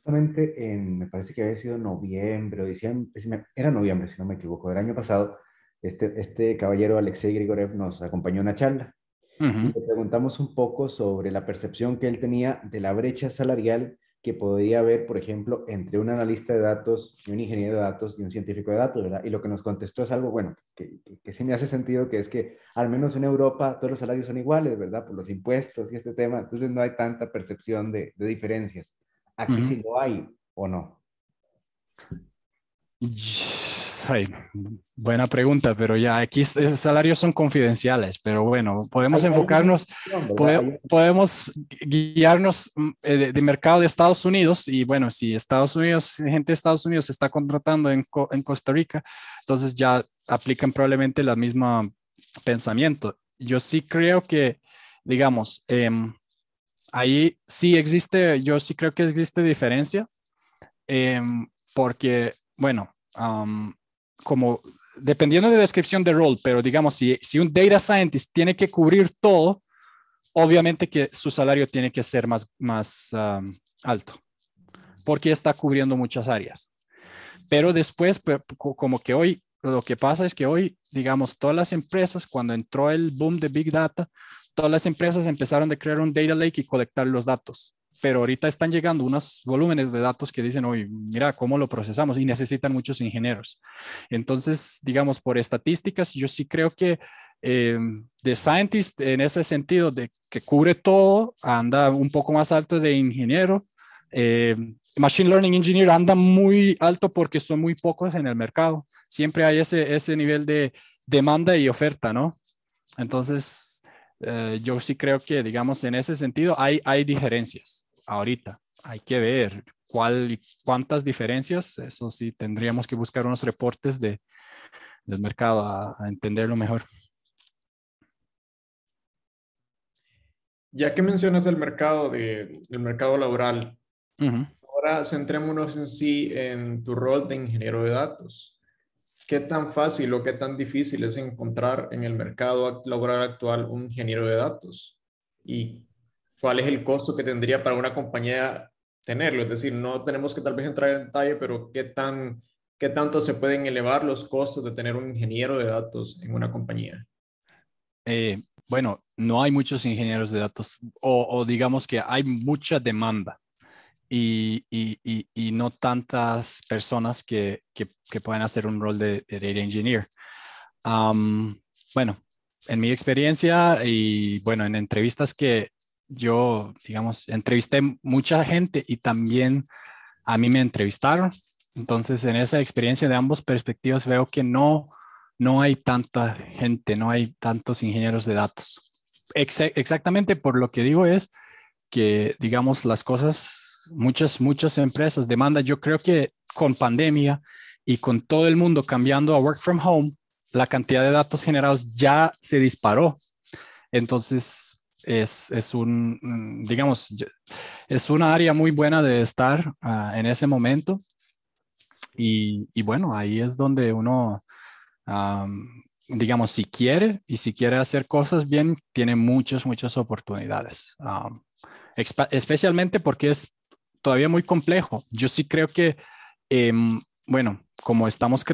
en, me parece que había sido noviembre o diciembre, era noviembre si no me equivoco, del año pasado, este, este caballero Alexei Grigorev nos acompañó a una charla le preguntamos un poco sobre la percepción que él tenía de la brecha salarial que podía haber, por ejemplo, entre un analista de datos y un ingeniero de datos y un científico de datos, ¿verdad? Y lo que nos contestó es algo, bueno, que, que, sí me hace sentido, que es que al menos en Europa todos los salarios son iguales, ¿verdad? Por los impuestos y este tema, entonces no hay tanta percepción de, de diferencias. Aquí sí lo hay o no. buena pregunta, pero ya aquí esos salarios son confidenciales, pero bueno, podemos enfocarnos, podemos guiarnos mm, eh, de, mercado de Estados Unidos y bueno, si Estados Unidos, gente de Estados Unidos está contratando en, en Costa Rica, entonces ya aplican probablemente la misma pensamiento. Yo sí creo que, digamos, eh, ahí sí existe, yo sí creo que existe diferencia, em, porque, bueno, como dependiendo de descripción de rol, pero digamos, si, si un data scientist tiene que cubrir todo, obviamente que su salario tiene que ser más, más alto, porque está cubriendo muchas áreas. Pero después, como que hoy, lo que pasa es que hoy, digamos, todas las empresas, cuando entró el boom de Big Data, todas las empresas empezaron a crear un data lake y colectar los datos. Pero ahorita están llegando unos volúmenes de datos que dicen, oye, mira, ¿cómo lo procesamos? Y necesitan muchos ingenieros. Entonces, digamos, por estadísticas, yo sí creo que eh, Scientist, en ese sentido de que cubre todo, anda un poco más alto de ingeniero. Eh, Machine Learning Engineer anda muy alto porque son muy pocos en el mercado. Siempre hay ese, ese nivel de demanda y oferta, ¿no? Entonces, eh, yo sí creo que, digamos, en ese sentido hay, hay diferencias ahorita. Hay que ver cuál y cuántas diferencias. Eso sí, tendríamos que buscar unos reportes de, del mercado a, entenderlo mejor. Ya que mencionas el mercado, de, el mercado laboral, ahora centrémonos en sí en tu rol de ingeniero de datos. ¿Qué tan fácil o qué tan difícil es encontrar en el mercado laboral actual un ingeniero de datos? ¿Y cuál es el costo que tendría para una compañía tenerlo? Es decir, no tenemos que tal vez entrar en detalle, pero ¿qué, tan, qué tanto se pueden elevar los costos de tener un ingeniero de datos en una compañía? Eh, bueno, no hay muchos ingenieros de datos o, o digamos que hay mucha demanda y, y, y, no tantas personas que, que, que, puedan hacer un rol de, data engineer. bueno, en mi experiencia y bueno, en entrevistas que yo, digamos, entrevisté mucha gente y también a mí me entrevistaron. Entonces, en esa experiencia de ambas perspectivas veo que no, no hay tanta gente, no hay tantos ingenieros de datos. exactamente por lo que digo es que, digamos, las cosas muchas, muchas empresas demandan. Yo creo que con pandemia y con todo el mundo cambiando a work from home, la cantidad de datos generados ya se disparó. Entonces, es, es un, mm, digamos, es una área muy buena de estar ah, en ese momento. Y, y, bueno, ahí es donde uno, digamos, si quiere y si quiere hacer cosas bien, tiene muchas, muchas oportunidades. especialmente porque es todavía muy complejo. Yo sí creo que, em, bueno, como estamos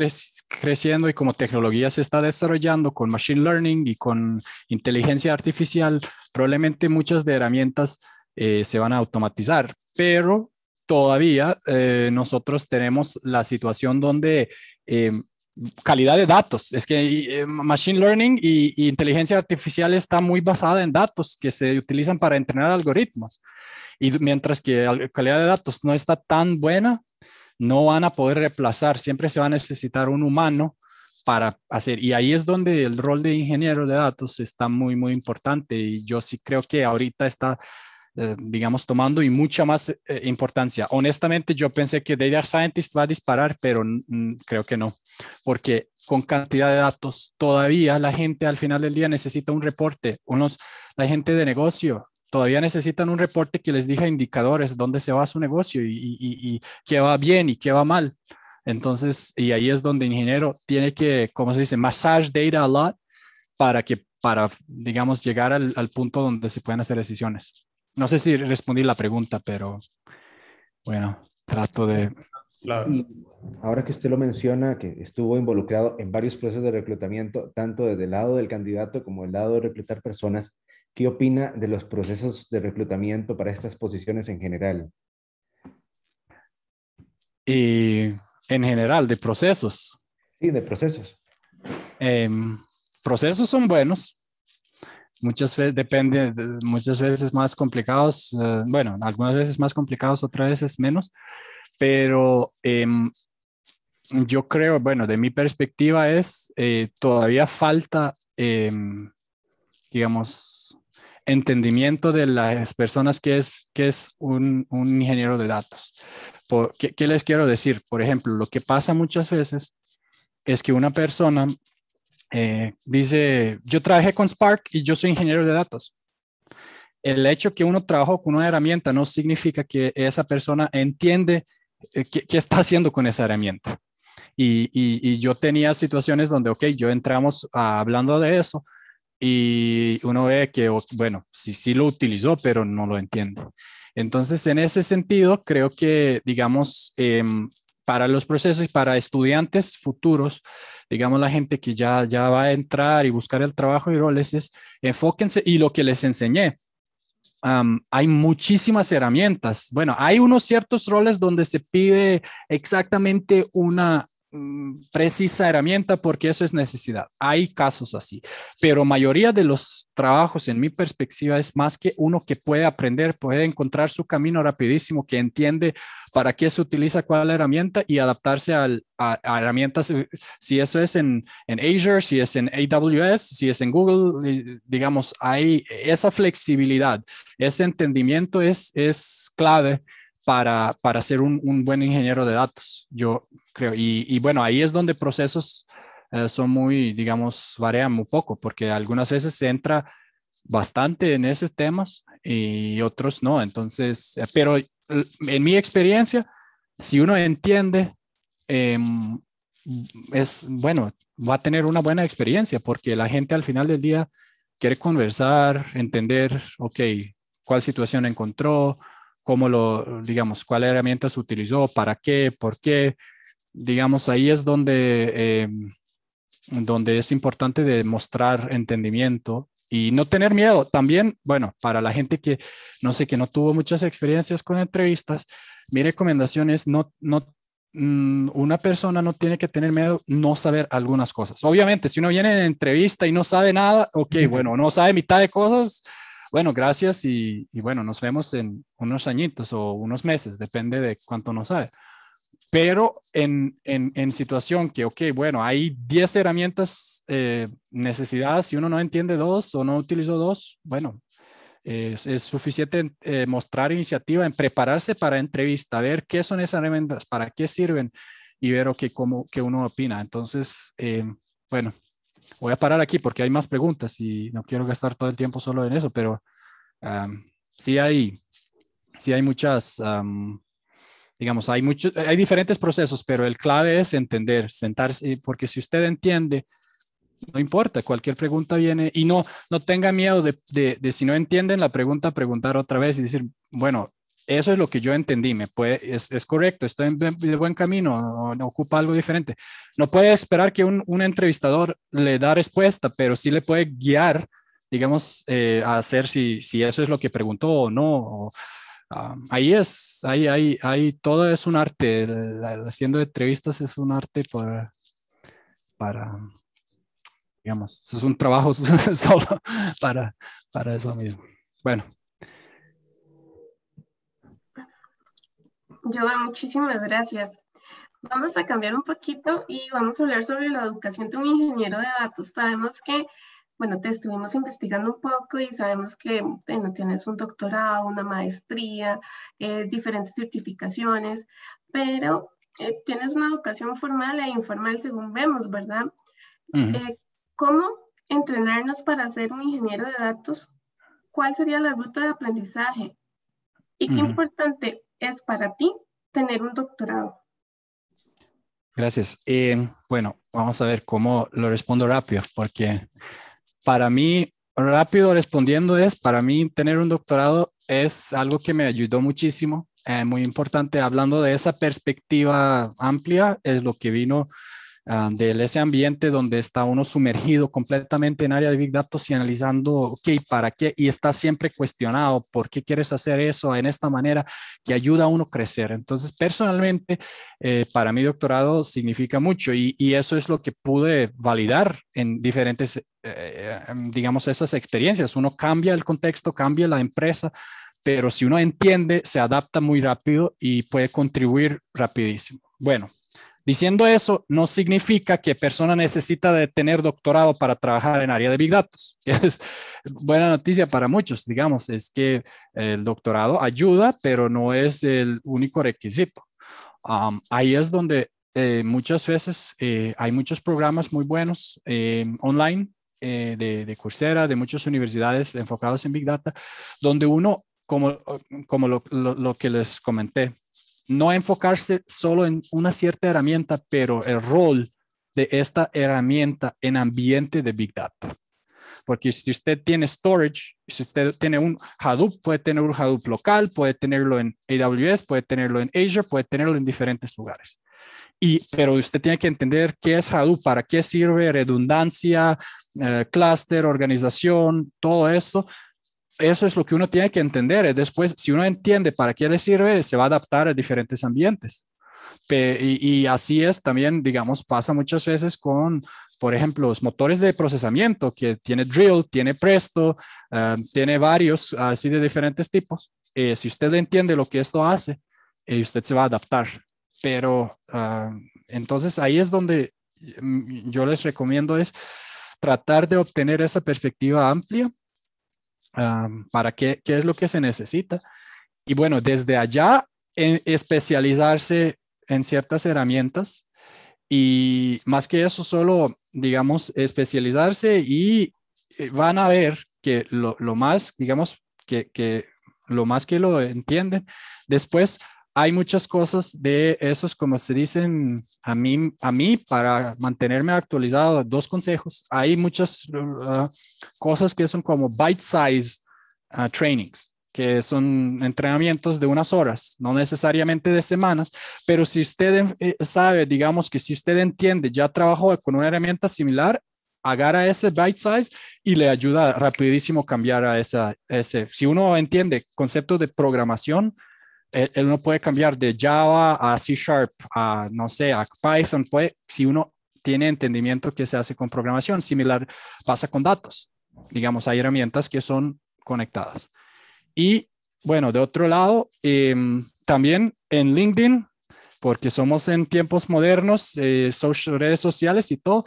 creciendo y como tecnología se está desarrollando con machine learning y con inteligencia artificial, probablemente muchas de herramientas eh, se van a automatizar, pero todavía eh, nosotros tenemos la situación donde em, calidad de datos. Es que eh, Machine Learning y, inteligencia artificial está muy basada en datos que se utilizan para entrenar algoritmos. Y mientras que la calidad de datos no está tan buena, no van a poder reemplazar. Siempre se va a necesitar un humano para hacer. Y ahí es donde el rol de ingeniero de datos está muy, muy importante. Y yo sí creo que ahorita está eh, digamos, tomando y mucha más eh, importancia. Honestamente, yo pensé que Data Scientist va a disparar, pero creo que no, porque con cantidad de datos, todavía la gente al final del día necesita un reporte. Unos, la gente de negocio todavía necesitan un reporte que les diga indicadores, dónde se va su negocio y, y, y qué va bien y qué va mal. Entonces, y ahí es donde el ingeniero tiene que, como se dice, massage data a lot para que, para, digamos, llegar al, al punto donde se puedan hacer decisiones. No sé si respondí la pregunta, pero bueno, trato de... Claro. ahora que usted lo menciona, que estuvo involucrado en varios procesos de reclutamiento, tanto desde el lado del candidato como el lado de reclutar personas, ¿qué opina de los procesos de reclutamiento para estas posiciones en general? Y en general, de procesos. Sí, de procesos. Em, procesos son buenos muchas veces depende, muchas veces más complicados, eh, bueno, algunas veces más complicados, otras veces menos, pero em, yo creo, bueno, de mi perspectiva es, eh, todavía falta, em, digamos, entendimiento de las personas que es, que es un, ingeniero de datos. Por, ¿qué, ¿Qué les quiero decir? Por ejemplo, lo que pasa muchas veces es que una persona eh, dice, yo trabajé con Spark y yo soy ingeniero de datos. El hecho que uno trabajó con una herramienta no significa que esa persona entiende eh, qué, está haciendo con esa herramienta. Y, y, yo tenía situaciones donde, ok, yo entramos hablando de eso y uno ve que, bueno, sí, sí lo utilizó, pero no lo entiende. Entonces, en ese sentido, creo que, digamos, em, para los procesos y para estudiantes futuros, digamos la gente que ya, ya va a entrar y buscar el trabajo y roles, es enfóquense y lo que les enseñé. hay muchísimas herramientas. Bueno, hay unos ciertos roles donde se pide exactamente una, precisa herramienta porque eso es necesidad. Hay casos así, pero mayoría de los trabajos en mi perspectiva es más que uno que puede aprender, puede encontrar su camino rapidísimo, que entiende para qué se utiliza cuál herramienta y adaptarse a, herramientas, eh, si eso es en, en Azure, si es en AWS, si es en Google, digamos, hay esa flexibilidad, ese entendimiento es, es clave para, para ser un, un, buen ingeniero de datos, yo creo. Y, y bueno, ahí es donde procesos eh, son muy, digamos, varían un poco, porque algunas veces se entra bastante en esos temas y otros no. Entonces, eh, pero en mi experiencia, si uno entiende, em, es bueno, va a tener una buena experiencia porque la gente al final del día quiere conversar, entender, ok, cuál situación encontró, cómo lo, digamos, cuál herramientas utilizó, para qué, por qué. Digamos, ahí es donde, eh, donde es importante demostrar entendimiento y no tener miedo. También, bueno, para la gente que, no sé, que no tuvo muchas experiencias con entrevistas, mi recomendación es no, no, mm, una persona no tiene que tener miedo no saber algunas cosas. Obviamente, si uno viene de entrevista y no sabe nada, ok, bueno, no sabe mitad de cosas, bueno, gracias y, bueno, nos vemos en unos añitos o unos meses, depende de cuánto nos sabe. Pero en, en, situación que, ok, bueno, hay 10 herramientas eh, necesidades, si uno no entiende dos o no utilizó dos, bueno, es, suficiente eh, mostrar iniciativa en prepararse para entrevista, ver qué son esas herramientas, para qué sirven y ver, ok, cómo que uno opina. Entonces, eh, bueno, voy a parar aquí porque hay más preguntas y no quiero gastar todo el tiempo solo en eso, pero sí hay, sí hay muchas, digamos, hay muchos, hay diferentes procesos, pero el clave es entender, sentarse, porque si usted entiende, no importa, cualquier pregunta viene y no, no tenga miedo de, de si no entienden la pregunta, preguntar otra vez y decir, bueno, eso es lo que yo entendí, me es, es correcto, estoy en buen camino, no, ocupa algo diferente. No puede esperar que un, un, entrevistador le da respuesta, pero sí le puede guiar, digamos, eh, a hacer si, si eso es lo que preguntó o no. Ah, ahí es, ahí, ahí, ahí todo es un arte, haciendo entrevistas es un arte para, para digamos, es un trabajo <laughs> solo para, para eso mismo. Bueno. Joan, muchísimas gracias. Vamos a cambiar un poquito y vamos a hablar sobre la educación de un ingeniero de datos. Sabemos que, bueno, te estuvimos investigando un poco y sabemos que bueno, tienes un doctorado, una maestría, eh, diferentes certificaciones, pero eh, tienes una educación formal e informal según vemos, ¿verdad? Eh, ¿Cómo entrenarnos para ser un ingeniero de datos? ¿Cuál sería la ruta de aprendizaje? Y qué importante es para ti tener un doctorado? Gracias. Eh, bueno, vamos a ver cómo lo respondo rápido, porque para mí, rápido respondiendo es, para mí tener un doctorado es algo que me ayudó muchísimo, eh, muy importante. Hablando de esa perspectiva amplia, es lo que vino Ah, de ese ambiente donde está uno sumergido completamente en área de Big Data y analizando, ok, ¿para qué? Y está siempre cuestionado, ¿por qué quieres hacer eso en esta manera que ayuda a uno a crecer? Entonces, personalmente, eh, para mi doctorado significa mucho y, y, eso es lo que pude validar en diferentes, eh, eh, digamos, esas experiencias. Uno cambia el contexto, cambia la empresa, pero si uno entiende, se adapta muy rápido y puede contribuir rapidísimo. Bueno, Diciendo eso, no significa que persona necesita de tener doctorado para trabajar en área de Big Data. <laughs> Es buena noticia para muchos, digamos, es que el doctorado ayuda, pero no es el único requisito. ahí es donde eh, muchas veces eh, hay muchos programas muy buenos eh, online de, de, Coursera, de muchas universidades enfocados en Big Data, donde uno, como, como lo, lo que les comenté, no enfocarse solo en una cierta herramienta, pero el rol de esta herramienta en ambiente de Big Data. Porque si usted tiene storage, si usted tiene un Hadoop, puede tener un Hadoop local, puede tenerlo en AWS, puede tenerlo en Azure, puede tenerlo en diferentes lugares. Y, pero usted tiene que entender qué es Hadoop, para qué sirve, redundancia, eh, clúster, organización, todo eso eso es lo que uno tiene que entender. Después, si uno entiende para qué le sirve, se va a adaptar a diferentes ambientes. y, así es también, digamos, pasa muchas veces con, por ejemplo, los motores de procesamiento que tiene Drill, tiene Presto, ah, tiene varios así de diferentes tipos. Eh, si usted entiende lo que esto hace, eh, usted se va a adaptar. Pero ah, entonces ahí es donde mm, yo les recomiendo es tratar de obtener esa perspectiva amplia para qué, qué es lo que se necesita. Y bueno, desde allá en especializarse en ciertas herramientas y más que eso, solo, digamos, especializarse y eh, van a ver que lo, lo más, digamos, que, que, lo más que lo entienden, después hay muchas cosas de esos, como se dicen a mí, a mí para mantenerme actualizado, dos consejos. Hay muchas uh, cosas que son como bite size uh, trainings que son entrenamientos de unas horas, no necesariamente de semanas, pero si usted eh, sabe, digamos que si usted entiende, ya trabajó con una herramienta similar, agarra ese bite size y le ayuda rapidísimo cambiar a esa, ese. Si uno entiende conceptos de programación, él, no puede cambiar de Java a C Sharp, a no sé, a Python, puede, si uno tiene entendimiento que se hace con programación, similar pasa con datos. Digamos, hay herramientas que son conectadas. Y bueno, de otro lado, em, también en LinkedIn, porque somos en tiempos modernos, eh, redes sociales y todo,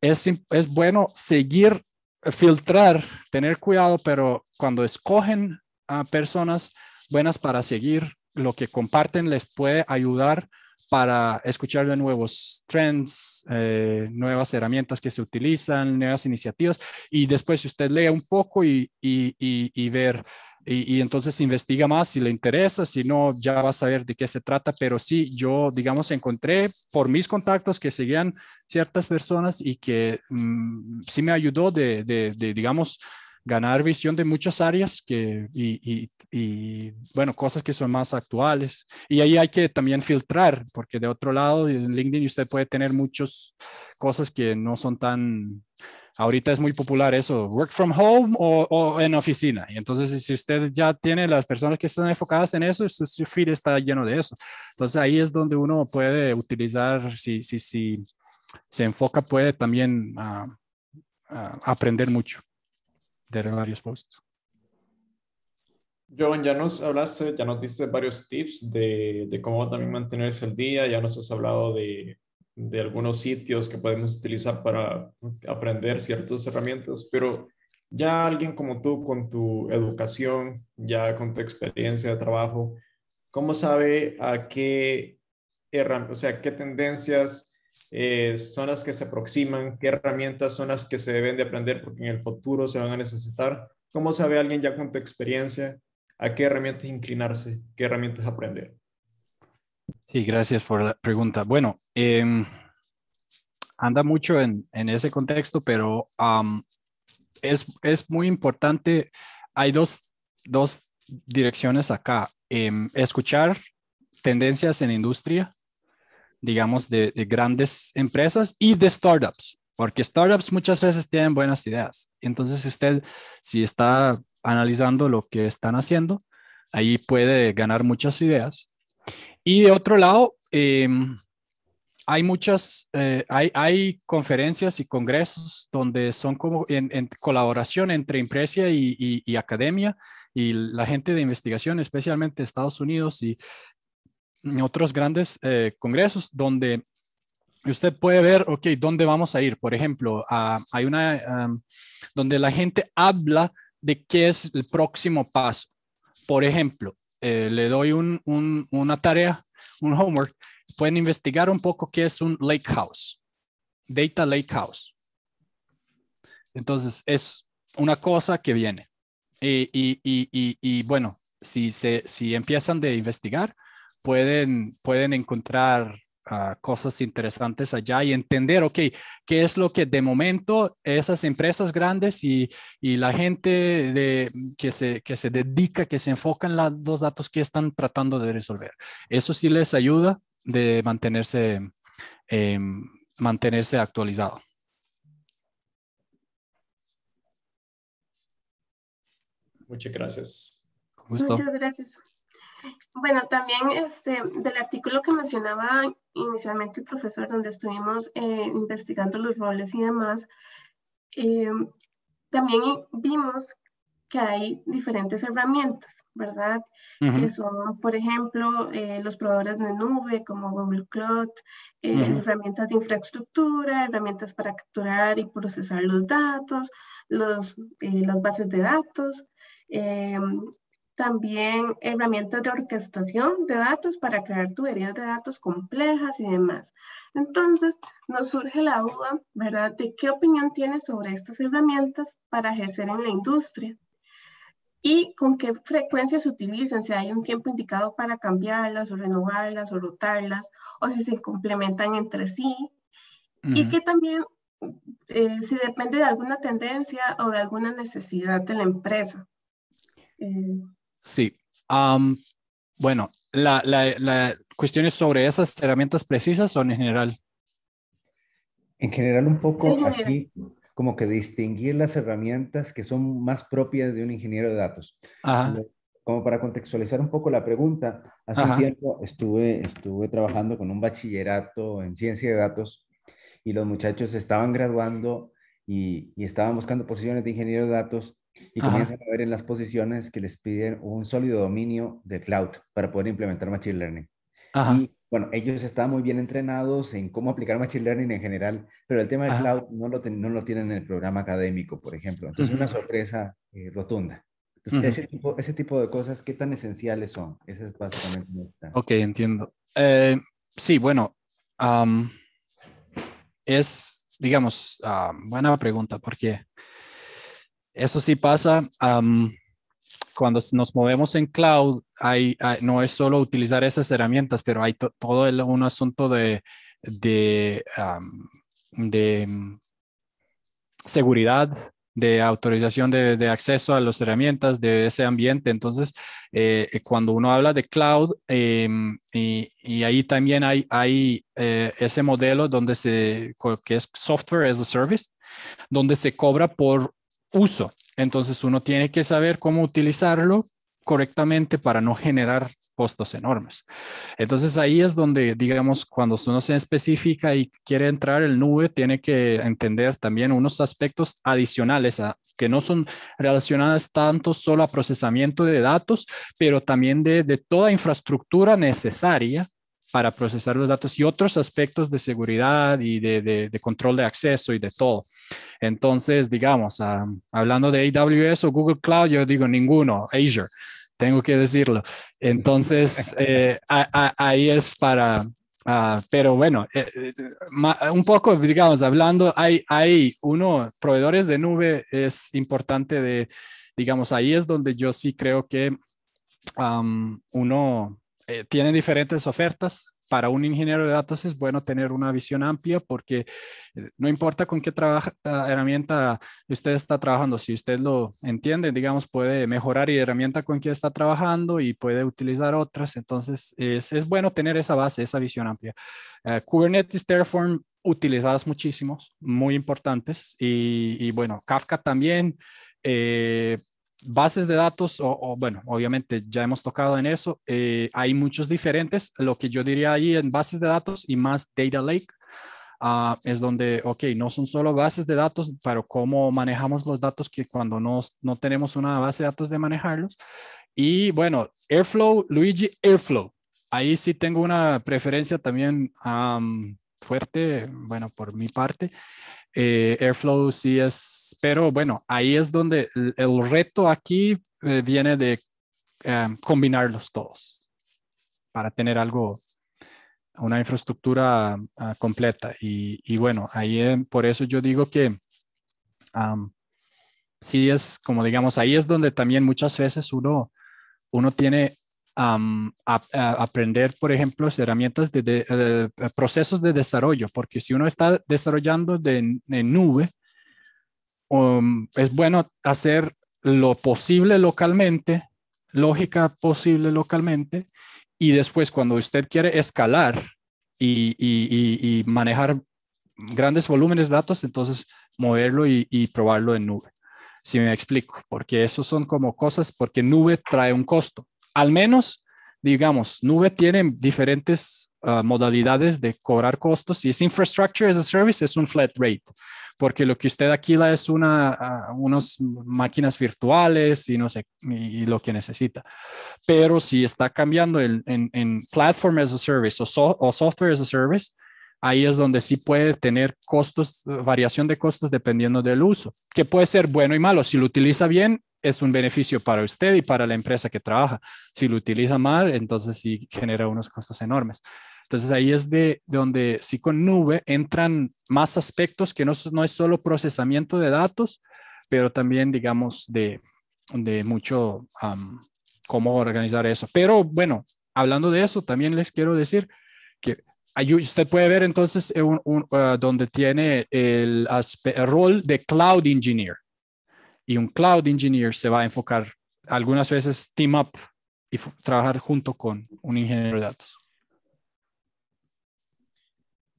es, es bueno seguir, filtrar, tener cuidado, pero cuando escogen a personas buenas para seguir, lo que comparten les puede ayudar para escuchar de nuevos trends, eh, nuevas herramientas que se utilizan, nuevas iniciativas. Y después, si usted lee un poco y, y, y, y ver y, entonces investiga más si le interesa, si no, ya va a saber de qué se trata, pero sí, yo, digamos, encontré por mis contactos que seguían ciertas personas y que mm, sí me ayudó de, de, digamos, ganar visión de muchas áreas que, y, y, y, bueno, cosas que son más actuales. Y ahí hay que también filtrar, porque de otro lado, en LinkedIn usted puede tener muchas cosas que no son tan ahorita es muy popular eso, work from home o, en oficina. Y entonces, si usted ya tiene las personas que están enfocadas en eso, su, feed está lleno de eso. Entonces, ahí es donde uno puede utilizar, si, si, si se enfoca, puede también ah, ah, aprender mucho de varios posts. Joan, ya nos hablaste, ya nos diste varios tips de, de cómo también mantenerse al día, ya nos has hablado de de algunos sitios que podemos utilizar para aprender ciertas herramientas, pero ya alguien como tú con tu educación, ya con tu experiencia de trabajo, ¿cómo sabe a qué o sea, qué tendencias eh, son las que se aproximan, qué herramientas son las que se deben de aprender porque en el futuro se van a necesitar? ¿Cómo sabe alguien ya con tu experiencia a qué herramientas inclinarse, qué herramientas aprender? Sí, gracias por la pregunta. Bueno, em, anda mucho en, ese contexto, pero es, es, muy importante. Hay dos, direcciones acá. Em, escuchar tendencias en industria, digamos, de, grandes empresas y de startups, porque startups muchas veces tienen buenas ideas. Entonces, usted, si está analizando lo que están haciendo, ahí puede ganar muchas ideas y de otro lado, em, hay muchas, eh, hay, hay, conferencias y congresos donde son como en, colaboración entre empresa y, y, academia y la gente de investigación, especialmente Estados Unidos y otros grandes eh, congresos donde usted puede ver, ok, ¿dónde vamos a ir? Por ejemplo, hay una donde la gente habla de qué es el próximo paso. Por ejemplo, eh, le doy un, una tarea, un homework, pueden investigar un poco qué es un lake house, data lake house. Entonces, es una cosa que viene. Y, y, y, y bueno, si, se, si empiezan de investigar, pueden, pueden encontrar cosas interesantes allá y entender, ok, qué es lo que de momento esas empresas grandes y, y la gente de, que, se, que se dedica, que se enfoca en los datos que están tratando de resolver. Eso sí les ayuda de mantenerse, eh, mantenerse actualizado. Muchas gracias. Muchas gracias. Bueno, también este, del artículo que mencionaba inicialmente el profesor, donde estuvimos eh, investigando los roles y demás, eh, también vimos que hay diferentes herramientas, ¿verdad? Que son, por ejemplo, eh, los proveedores de nube como Google Cloud, herramientas de infraestructura, herramientas para capturar y procesar los datos, los, las bases de datos, también herramientas de orquestación de datos para crear tuberías de datos complejas y demás. Entonces, nos surge la duda, ¿verdad?, de qué opinión tienes sobre estas herramientas para ejercer en la industria y con qué frecuencia se utilizan, si hay un tiempo indicado para cambiarlas o renovarlas o rotarlas, o si se complementan entre sí, y que también eh, si depende de alguna tendencia o de alguna necesidad de la empresa. Eh, Sí. bueno, la, la, cuestión es sobre esas herramientas precisas o en general. En general, un poco aquí, como que distinguir las herramientas que son más propias de un ingeniero de datos. Como para contextualizar un poco la pregunta, hace un tiempo estuve, estuve trabajando con un bachillerato en ciencia de datos y los muchachos estaban graduando y, y estaban buscando posiciones de ingeniero de datos y comienzan a ver en las posiciones que les piden un sólido dominio de cloud para poder implementar Machine Learning. Y bueno, ellos están muy bien entrenados en cómo aplicar Machine Learning en general, pero el tema de cloud no lo, no lo tienen en el programa académico, por ejemplo. Entonces, es una sorpresa eh, rotunda. Entonces, ese, tipo, ese tipo de cosas, ¿qué tan esenciales son? Ese es básicamente. Ok, entiendo. Eh, sí, bueno, es, digamos, buena pregunta, porque eso sí pasa cuando nos movemos en cloud. Hay, no es solo utilizar esas herramientas, pero hay todo un asunto de, de, de mm, seguridad, de autorización de, acceso a las herramientas de ese ambiente. Entonces, eh, cuando uno habla de cloud, em, y, y, ahí también hay, hay eh, ese modelo donde se, que es software as a service, donde se cobra por uso. Entonces uno tiene que saber cómo utilizarlo correctamente para no generar costos enormes. Entonces ahí es donde, digamos, cuando uno se especifica y quiere entrar en nube, tiene que entender también unos aspectos adicionales que no son relacionados tanto solo a procesamiento de datos, pero también de, de toda infraestructura necesaria para procesar los datos y otros aspectos de seguridad y de, de, control de acceso y de todo. Entonces, digamos, ah, hablando de AWS o Google Cloud, yo digo ninguno, Azure, tengo que decirlo. Entonces, <laughs> eh, ahí es para, ah, pero bueno, eh, eh, un poco, digamos, hablando, hay, hay uno, proveedores de nube es importante de, digamos, ahí es donde yo sí creo que uno eh, tienen diferentes ofertas. Para un ingeniero de datos es bueno tener una visión amplia porque eh, no importa con qué trabaja, herramienta usted está trabajando, si usted lo entiende, digamos, puede mejorar y herramienta con que está trabajando y puede utilizar otras. Entonces, es, es bueno tener esa base, esa visión amplia. Uh, Kubernetes, Terraform, utilizadas muchísimos, muy importantes. Y, y bueno, Kafka también. Eh, bases de datos, o, bueno, obviamente ya hemos tocado en eso, eh, hay muchos diferentes. Lo que yo diría ahí en bases de datos y más data lake ah, es donde, ok, no son solo bases de datos, pero cómo manejamos los datos que cuando no, no tenemos una base de datos de manejarlos. Y bueno, Airflow, Luigi, Airflow. Ahí sí tengo una preferencia también fuerte, bueno, por mi parte. Eh, Airflow sí es, pero bueno, ahí es donde el, reto aquí eh, viene de eh, combinarlos todos para tener algo, una infraestructura ah, completa. Y, bueno, ahí por eso yo digo que sí es como digamos, ahí es donde también muchas veces uno, uno tiene aprender, por ejemplo, herramientas de, procesos de desarrollo, porque si uno está desarrollando de, nube, um, es bueno hacer lo posible localmente, lógica posible localmente, y después cuando usted quiere escalar y, y, manejar grandes volúmenes de datos, entonces moverlo y, probarlo en nube. Si me explico, porque eso son como cosas, porque nube trae un costo al menos digamos, nube tiene diferentes ah, modalidades de cobrar costos. Si es infrastructure as a service, es un flat rate, porque lo que usted alquila es una, uh, unas máquinas virtuales y no sé, y, lo que necesita. Pero si está cambiando en, en, platform as a service o, o software as a service, ahí es donde sí puede tener costos, variación de costos dependiendo del uso, que puede ser bueno y malo. Si lo utiliza bien, es un beneficio para usted y para la empresa que trabaja. Si lo utiliza mal, entonces sí genera unos costos enormes. Entonces ahí es de, donde sí con nube entran más aspectos que no, no es solo procesamiento de datos, pero también digamos de, de mucho cómo organizar eso. Pero bueno, hablando de eso, también les quiero decir que usted puede ver entonces uh, donde tiene el rol de cloud engineer y un cloud engineer se va a enfocar algunas veces team up y trabajar junto con un ingeniero de datos.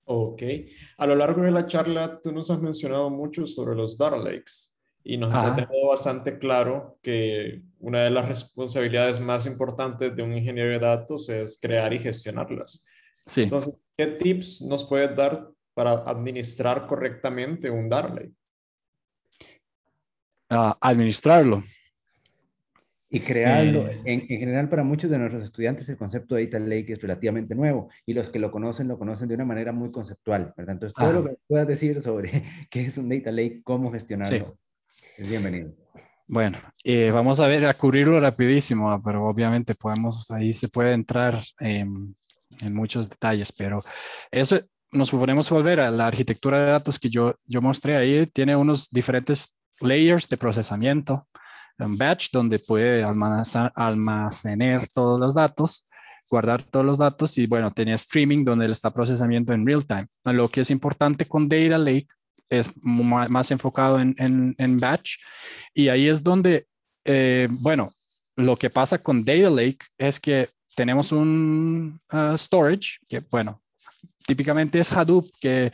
Ok. A lo largo de la charla, tú nos has mencionado mucho sobre los data lakes y nos ha dejado bastante claro que una de las responsabilidades más importantes de un ingeniero de datos es crear y gestionarlas. Sí. Entonces, ¿qué tips nos puedes dar para administrar correctamente un data lake? Administrarlo. Y crearlo. Eh. en, general, para muchos de nuestros estudiantes, el concepto de Data Lake es relativamente nuevo y los que lo conocen, lo conocen de una manera muy conceptual, ¿verdad? Entonces, todo lo que puedas decir sobre <laughs> qué es un Data Lake, cómo gestionarlo, es bienvenido. Bueno, eh, vamos a ver, a cubrirlo rapidísimo, ah, pero obviamente podemos, ahí se puede entrar en muchos detalles, pero eso nos podemos volver a la arquitectura de datos que yo, yo mostré ahí, tiene unos diferentes layers de procesamiento, un batch donde puede almacenar, todos los datos, guardar todos los datos y bueno, tenía streaming donde él está procesamiento en real time. Lo que es importante con Data Lake es más enfocado en, en, batch y ahí es donde, eh, bueno, lo que pasa con Data Lake es que tenemos un uh, storage que, bueno, típicamente es Hadoop que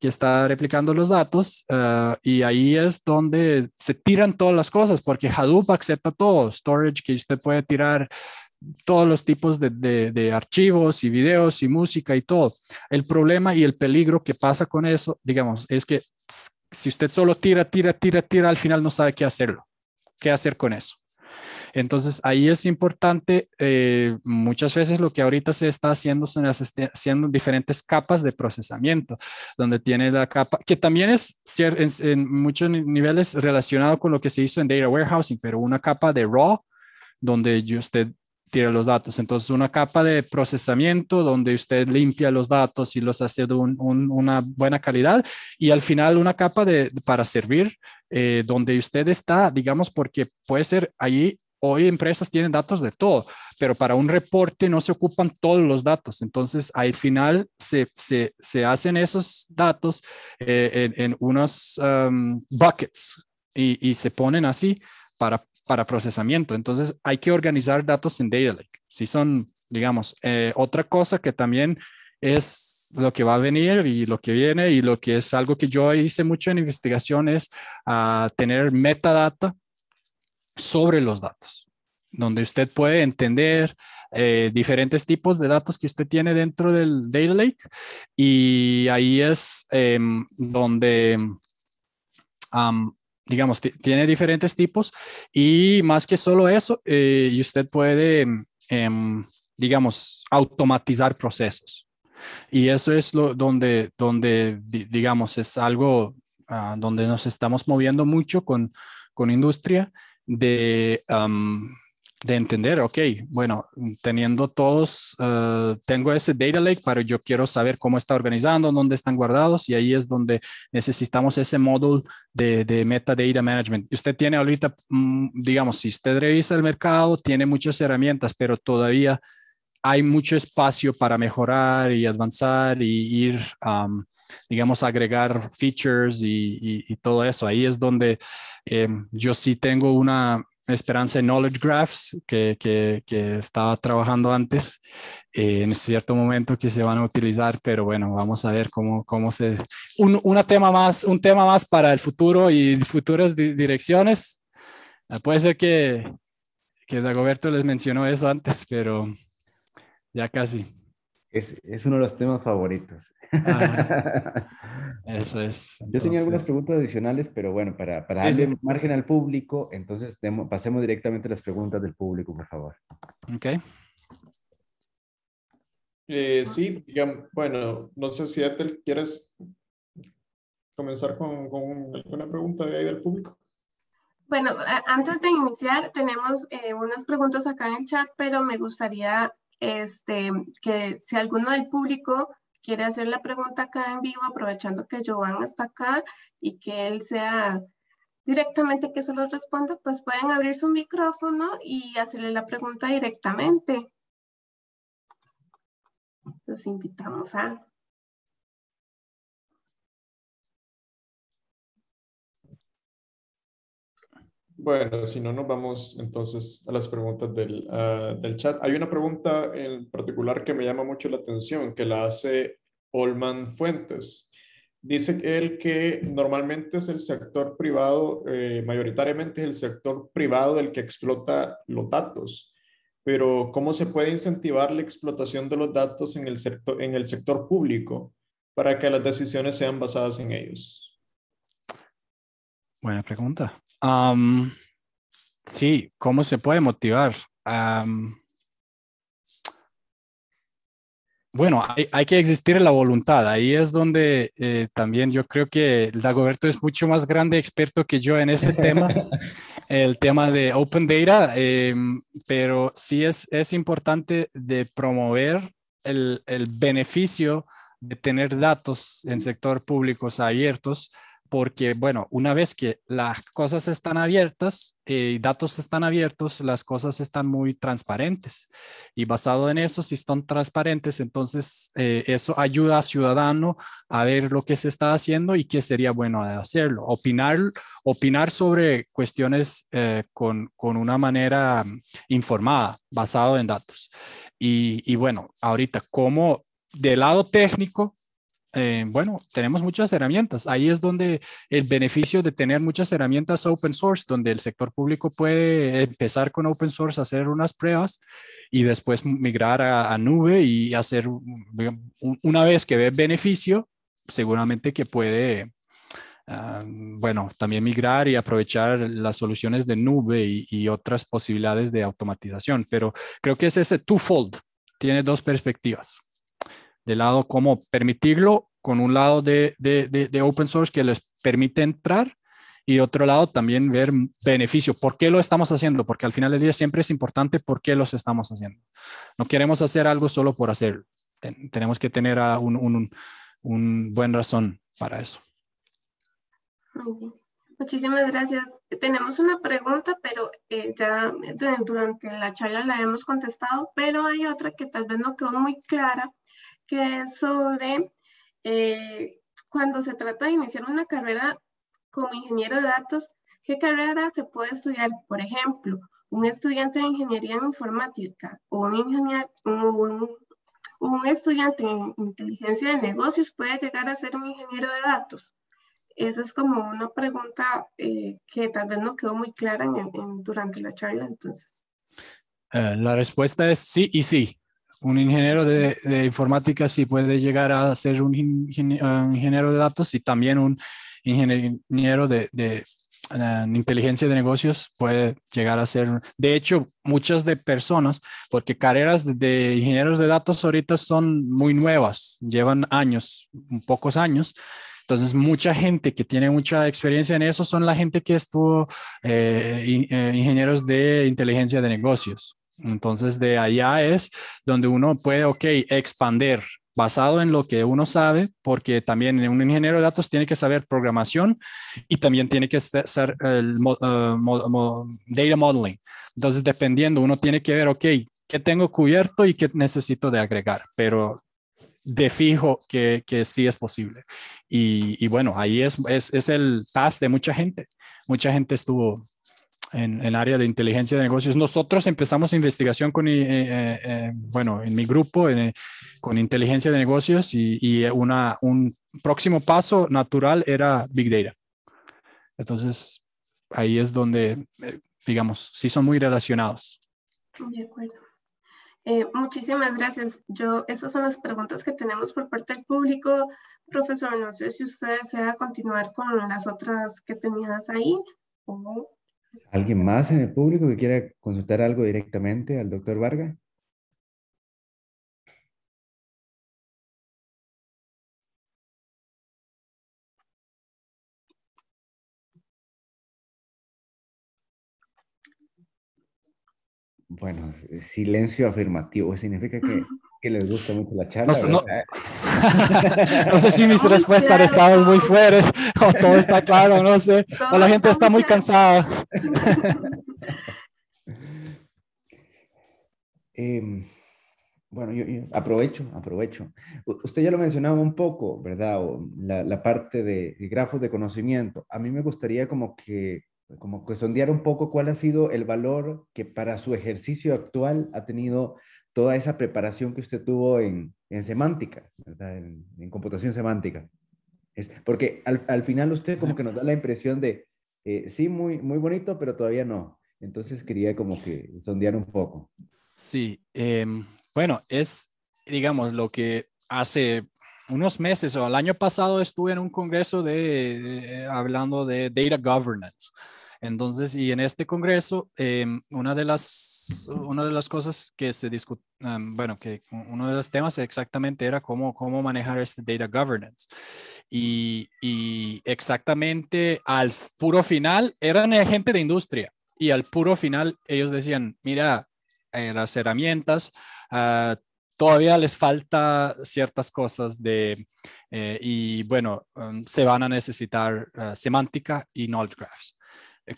que está replicando los datos uh, y ahí es donde se tiran todas las cosas porque Hadoop acepta todo, storage que usted puede tirar todos los tipos de, de, de, archivos y videos y música y todo. El problema y el peligro que pasa con eso, digamos, es que si usted solo tira, tira, tira, tira, al final no sabe qué hacerlo, qué hacer con eso. Entonces, ahí es importante, eh, muchas veces lo que ahorita se está haciendo son haciendo diferentes capas de procesamiento, donde tiene la capa, que también es en, en muchos niveles relacionado con lo que se hizo en Data Warehousing, pero una capa de RAW, donde usted tira los datos. Entonces, una capa de procesamiento donde usted limpia los datos y los hace de una buena calidad. Y al final, una capa de, para servir, eh, donde usted está, digamos, porque puede ser ahí Hoy empresas tienen datos de todo, pero para un reporte no se ocupan todos los datos. Entonces, al final se, se, se hacen esos datos eh, en, en, unos um, buckets y, y, se ponen así para, para procesamiento. Entonces, hay que organizar datos en Data Lake. Si son, digamos, eh, otra cosa que también es lo que va a venir y lo que viene y lo que es algo que yo hice mucho en investigación es a tener metadata sobre los datos, donde usted puede entender eh, diferentes tipos de datos que usted tiene dentro del Data Lake. Y ahí es em, donde, digamos, tiene diferentes tipos. Y más que solo eso, eh, y usted puede, em, digamos, automatizar procesos. Y eso es lo donde, donde digamos, es algo ah, donde nos estamos moviendo mucho con, con industria de, de entender, ok, bueno, teniendo todos, uh, tengo ese data lake, pero yo quiero saber cómo está organizando, dónde están guardados y ahí es donde necesitamos ese módulo de, de metadata management. Usted tiene ahorita, mm, digamos, si usted revisa el mercado, tiene muchas herramientas, pero todavía hay mucho espacio para mejorar y avanzar y ir, digamos, agregar features y, y, todo eso. Ahí es donde em, yo sí tengo una esperanza en Knowledge Graphs que, que, que estaba trabajando antes eh, en cierto momento que se van a utilizar, pero bueno, vamos a ver cómo, cómo se... Un, una tema más, un tema más para el futuro y futuras direcciones. puede ser que, que Dagoberto les mencionó eso antes, pero ya casi. Es, es uno de los temas favoritos. <laughs> eso es. Yo tenía algunas preguntas adicionales, pero bueno, para, para darle margen al público, entonces pasemos directamente a las preguntas del público, por favor. Ok. Eh, sí, digamos, bueno, no sé si Ethel quieres comenzar con, con alguna pregunta de ahí del público. Bueno, antes de iniciar, tenemos eh, unas preguntas acá en el chat, pero me gustaría este, que si alguno del público quiere hacer la pregunta acá en vivo, aprovechando que Joan está acá y que él sea directamente que se lo responda, pues pueden abrir su micrófono y hacerle la pregunta directamente. Los invitamos a... Bueno, si no, nos vamos entonces a las preguntas del, ah, del, chat. Hay una pregunta en particular que me llama mucho la atención, que la hace Olman Fuentes. Dice él que normalmente es el sector privado, eh, mayoritariamente es el sector privado el que explota los datos, pero ¿cómo se puede incentivar la explotación de los datos en el sector, en el sector público para que las decisiones sean basadas en ellos? Buena pregunta. sí, ¿cómo se puede motivar? bueno, hay, que existir la voluntad. Ahí es donde eh, también yo creo que Dagoberto es mucho más grande experto que yo en ese tema, <laughs> el tema de Open Data, em, pero sí es, es importante de promover el, el beneficio de tener datos en sector públicos abiertos porque, bueno, una vez que las cosas están abiertas, eh, datos están abiertos, las cosas están muy transparentes. Y basado en eso, si están transparentes, entonces eh, eso ayuda al ciudadano a ver lo que se está haciendo y qué sería bueno hacerlo. Opinar, opinar sobre cuestiones eh, con, con, una manera informada, basado en datos. Y, y bueno, ahorita, como del lado técnico, eh, bueno, tenemos muchas herramientas. Ahí es donde el beneficio de tener muchas herramientas open source, donde el sector público puede empezar con open source, hacer unas pruebas y después migrar a, nube y hacer, una vez que ve beneficio, seguramente que puede, ah, bueno, también migrar y aprovechar las soluciones de nube y, y otras posibilidades de automatización. Pero creo que es ese twofold, tiene dos perspectivas de lado cómo permitirlo con un lado de, de, open source que les permite entrar y otro lado también ver beneficio. ¿Por qué lo estamos haciendo? Porque al final del día siempre es importante por qué los estamos haciendo. No queremos hacer algo solo por hacerlo. tenemos que tener un, un, un, buen razón para eso. Muchísimas gracias. Tenemos una pregunta, pero eh, ya durante la charla la hemos contestado, pero hay otra que tal vez no quedó muy clara que es sobre eh, cuando se trata de iniciar una carrera como ingeniero de datos, ¿qué carrera se puede estudiar? Por ejemplo, un estudiante de ingeniería en informática o un, ingeniero, un, estudiante en inteligencia de negocios puede llegar a ser un ingeniero de datos. Esa es como una pregunta eh, que tal vez no quedó muy clara durante la charla, entonces. Eh, la respuesta es sí y sí un ingeniero de, informática sí puede llegar a ser un, ingeniero de datos y también un ingeniero de, uh, inteligencia de negocios puede llegar a ser. De hecho, muchas de personas, porque carreras de, ingenieros de datos ahorita son muy nuevas, llevan años, pocos años. Entonces, mucha gente que tiene mucha experiencia en eso son la gente que estuvo eh, eh, ingenieros de inteligencia de negocios. Entonces, de allá es donde uno puede, ok, expander basado en lo que uno sabe, porque también un ingeniero de datos tiene que saber programación y también tiene que ser el uh, data modeling. Entonces, dependiendo, uno tiene que ver, ok, qué tengo cubierto y qué necesito de agregar, pero de fijo que, que sí es posible. Y, bueno, ahí es, es, es el path de mucha gente. Mucha gente estuvo en el área de inteligencia de negocios. Nosotros empezamos investigación con, eh, eh, eh, bueno, en mi grupo con inteligencia de negocios y, y, una, un próximo paso natural era Big Data. Entonces, ahí es donde, digamos, sí son muy relacionados. De acuerdo. Eh, muchísimas gracias. Yo, esas son las preguntas que tenemos por parte del público. Profesor, no sé si usted desea continuar con las otras que tenías ahí. ¿Alguien más en el público que quiera consultar algo directamente al doctor Vargas? Bueno, silencio afirmativo significa que, <laughs> les gusta mucho la charla. <laughs> No, sé si mis respuestas han estado muy fuertes <laughs> o todo está claro, no sé. O la gente está muy cansada. <laughs> Em, bueno, yo, aprovecho, aprovecho. Usted ya lo mencionaba un poco, ¿verdad? la, la parte de grafos de conocimiento. A mí me gustaría como que como que sondear un poco cuál ha sido el valor que para su ejercicio actual ha tenido toda esa preparación que usted tuvo en, en semántica, En, computación semántica. Es, porque al, al, final usted como que nos da la impresión de, eh, sí, muy, muy bonito, pero todavía no. Entonces quería como que sondear un poco. Sí, em, bueno, es, digamos, lo que hace unos meses o el año pasado estuve en un congreso de, hablando de data governance. Entonces, y en este congreso, em, una, de las, una de las cosas que se discute, em, bueno, que uno de los temas exactamente era cómo, cómo manejar este data governance. Y, y exactamente al puro final, eran gente de industria. Y al puro final, ellos decían, mira, eh, las herramientas, uh, todavía les falta ciertas cosas de, eh, y bueno, um, se van a necesitar uh, semántica y knowledge graphs.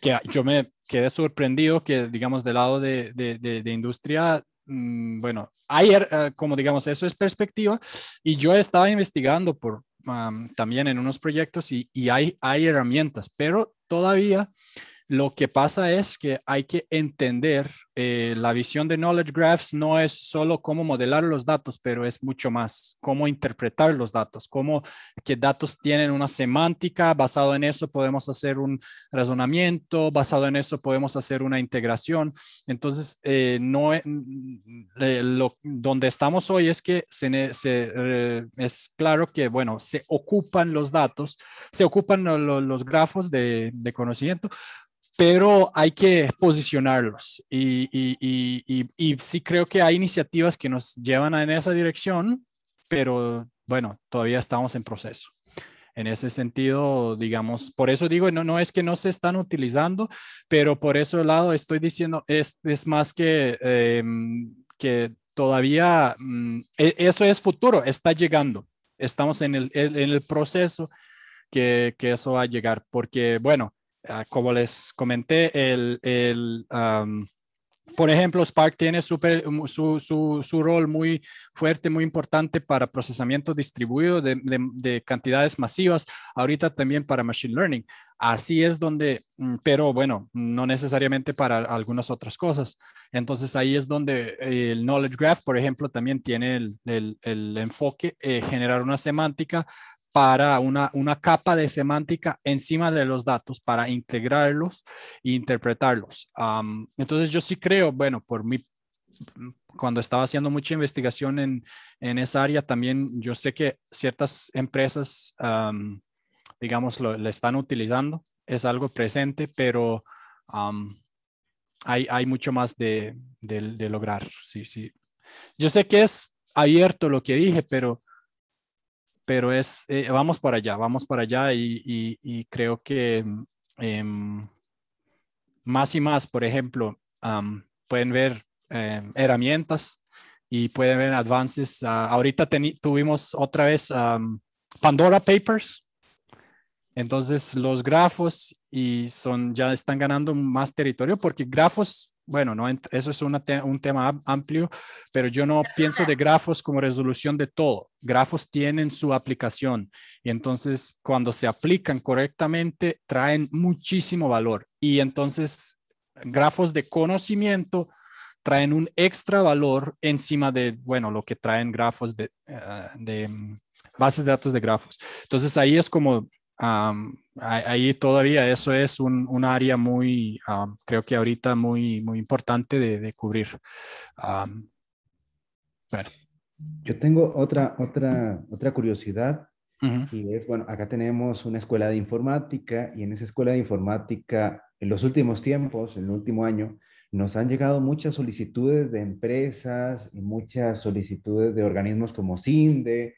Que yo me quedé sorprendido que, digamos, del lado de, de, de, industria, mm, bueno, hay, uh, como digamos, eso es perspectiva, y yo estaba investigando por, también en unos proyectos y, y hay, hay herramientas, pero todavía lo que pasa es que hay que entender eh, la visión de Knowledge Graphs no es solo cómo modelar los datos, pero es mucho más, cómo interpretar los datos, cómo que datos tienen una semántica, basado en eso podemos hacer un razonamiento, basado en eso podemos hacer una integración. Entonces, eh, no, lo, donde estamos hoy es que se, eh, es claro que, bueno, se ocupan los datos, se ocupan los, grafos de, de conocimiento, pero hay que posicionarlos y, y, y, y, sí creo que hay iniciativas que nos llevan en esa dirección, pero bueno, todavía estamos en proceso. En ese sentido, digamos, por eso digo, no, no es que no se están utilizando, pero por ese lado estoy diciendo, es, es más que, em, que todavía, mm, e, eso es futuro, está llegando. Estamos en el, en el proceso que, que eso va a llegar, porque bueno, Ah, como les comenté, el, el por ejemplo, Spark tiene super, su, su, su, rol muy fuerte, muy importante para procesamiento distribuido de, de, cantidades masivas, ahorita también para Machine Learning. Así es donde, mm, pero bueno, no necesariamente para algunas otras cosas. Entonces ahí es donde el Knowledge Graph, por ejemplo, también tiene el, el, el enfoque, eh, generar una semántica para una, una capa de semántica encima de los datos para integrarlos e interpretarlos. entonces yo sí creo, bueno, por mí, cuando estaba haciendo mucha investigación en, en esa área, también yo sé que ciertas empresas, digamos, lo, le están utilizando, es algo presente, pero hay, hay mucho más de, de, de lograr. Sí, sí. Yo sé que es abierto lo que dije, pero pero es, eh, vamos para allá, vamos para allá y, creo que em, más y más, por ejemplo, pueden ver em, herramientas y pueden ver avances. Ah, ahorita tuvimos otra vez Pandora Papers. Entonces los grafos y son ya están ganando más territorio porque grafos bueno, no, eso es un tema amplio, pero yo no pienso de grafos como resolución de todo. Grafos tienen su aplicación y entonces cuando se aplican correctamente traen muchísimo valor. Y entonces grafos de conocimiento traen un extra valor encima de, bueno, lo que traen grafos de, eh, de mm, bases de datos de grafos. Entonces ahí es como ahí todavía eso es un, área muy, creo que ahorita muy, muy importante de, cubrir. Bueno. Yo tengo otra, otra, otra curiosidad y es, bueno, acá tenemos una escuela de informática y en esa escuela de informática, en los últimos tiempos, en el último año, nos han llegado muchas solicitudes de empresas y muchas solicitudes de organismos como CINDE,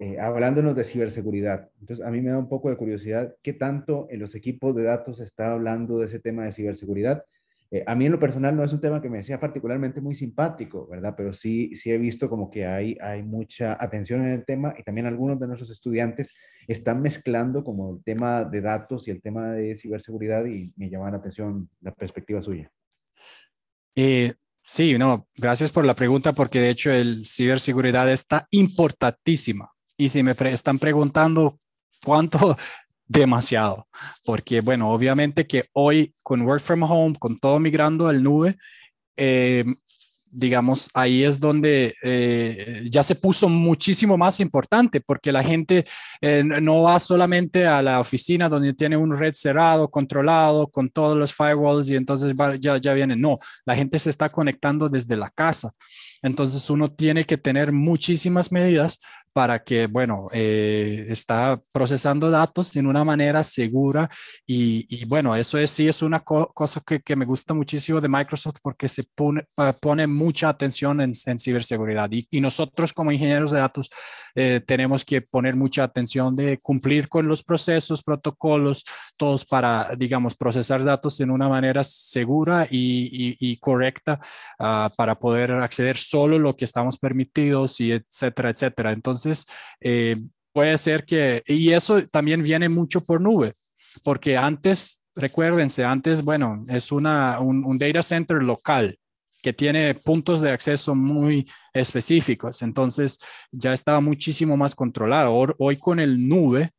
eh, hablándonos de ciberseguridad. Entonces, a mí me da un poco de curiosidad qué tanto en los equipos de datos se está hablando de ese tema de ciberseguridad. Eh, a mí en lo personal no es un tema que me sea particularmente muy simpático, ¿verdad? Pero sí, sí he visto como que hay, hay mucha atención en el tema y también algunos de nuestros estudiantes están mezclando como el tema de datos y el tema de ciberseguridad y me llama la atención la perspectiva suya. Eh, sí, no, gracias por la pregunta porque de hecho el ciberseguridad está importantísima. Y si me están preguntando cuánto, <laughs> demasiado, porque bueno, obviamente que hoy con Work from Home, con todo migrando al nube, eh, digamos, ahí es donde eh, ya se puso muchísimo más importante, porque la gente eh, no va solamente a la oficina donde tiene un red cerrado, controlado, con todos los firewalls y entonces ya, ya viene. No, la gente se está conectando desde la casa. Entonces uno tiene que tener muchísimas medidas para que, bueno, eh, está procesando datos en una manera segura y, bueno, eso es, sí es una cosa que, me gusta muchísimo de Microsoft porque se pone, ah, mucha atención en, ciberseguridad. Y, nosotros como ingenieros de datos eh, tenemos que poner mucha atención de cumplir con los procesos, protocolos, todos para, digamos, procesar datos en una manera segura y, correcta uh, para poder acceder solo lo que estamos permitidos y etcétera, etcétera. Entonces, eh, puede ser que, y eso también viene mucho por nube, porque antes, recuérdense, antes, bueno, es una, un, data center local que tiene puntos de acceso muy específicos, entonces ya estaba muchísimo más controlado. Hoy, con el nube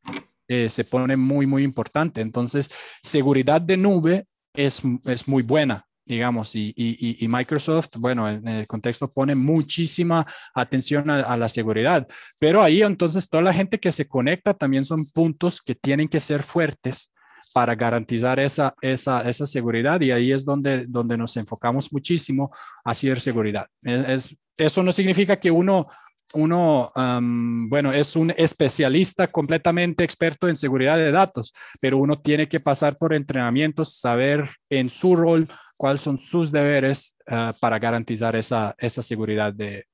eh, se pone muy, muy importante. Entonces, seguridad de nube es, es muy buena digamos, y, y, y, Microsoft, bueno, en el contexto pone muchísima atención a, la seguridad, pero ahí entonces toda la gente que se conecta también son puntos que tienen que ser fuertes para garantizar esa, esa, esa seguridad y ahí es donde, donde nos enfocamos muchísimo a ciberseguridad. Es, eso no significa que uno uno, bueno, es un especialista completamente experto en seguridad de datos, pero uno tiene que pasar por entrenamientos, saber en su rol cuáles son sus deberes ah, para garantizar esa, esa seguridad de,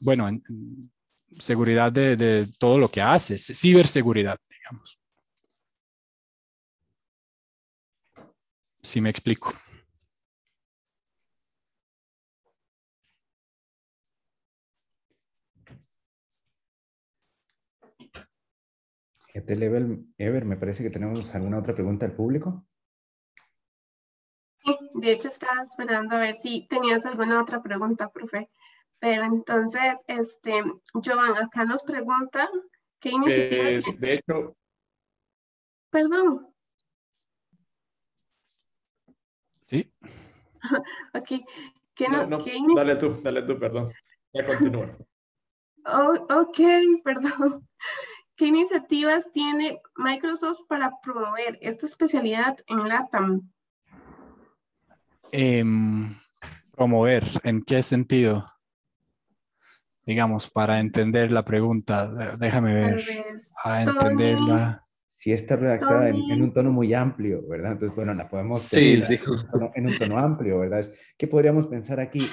bueno, seguridad de, todo lo que hace, ciberseguridad, digamos. Si me explico. Ever, me parece que tenemos alguna otra pregunta del público. De hecho, estaba esperando a ver si tenías alguna otra pregunta, profe. Pero entonces, este, Joan, acá nos pregunta qué iniciativa... Eh, de hecho... Perdón. Sí. <laughs> ok. ¿Qué no, no, dale tú, dale tú, perdón. Ya continúa. <laughs> Oh, ok, <laughs> perdón. ¿Qué iniciativas tiene Microsoft para promover esta especialidad en LATAM? Em, promover, ¿en qué sentido? Digamos, para entender la pregunta, déjame ver, a entenderla. Si está redactada en, un tono muy amplio, ¿verdad? Entonces, bueno, la podemos sí, En, un tono, amplio, ¿verdad? ¿Qué podríamos pensar aquí?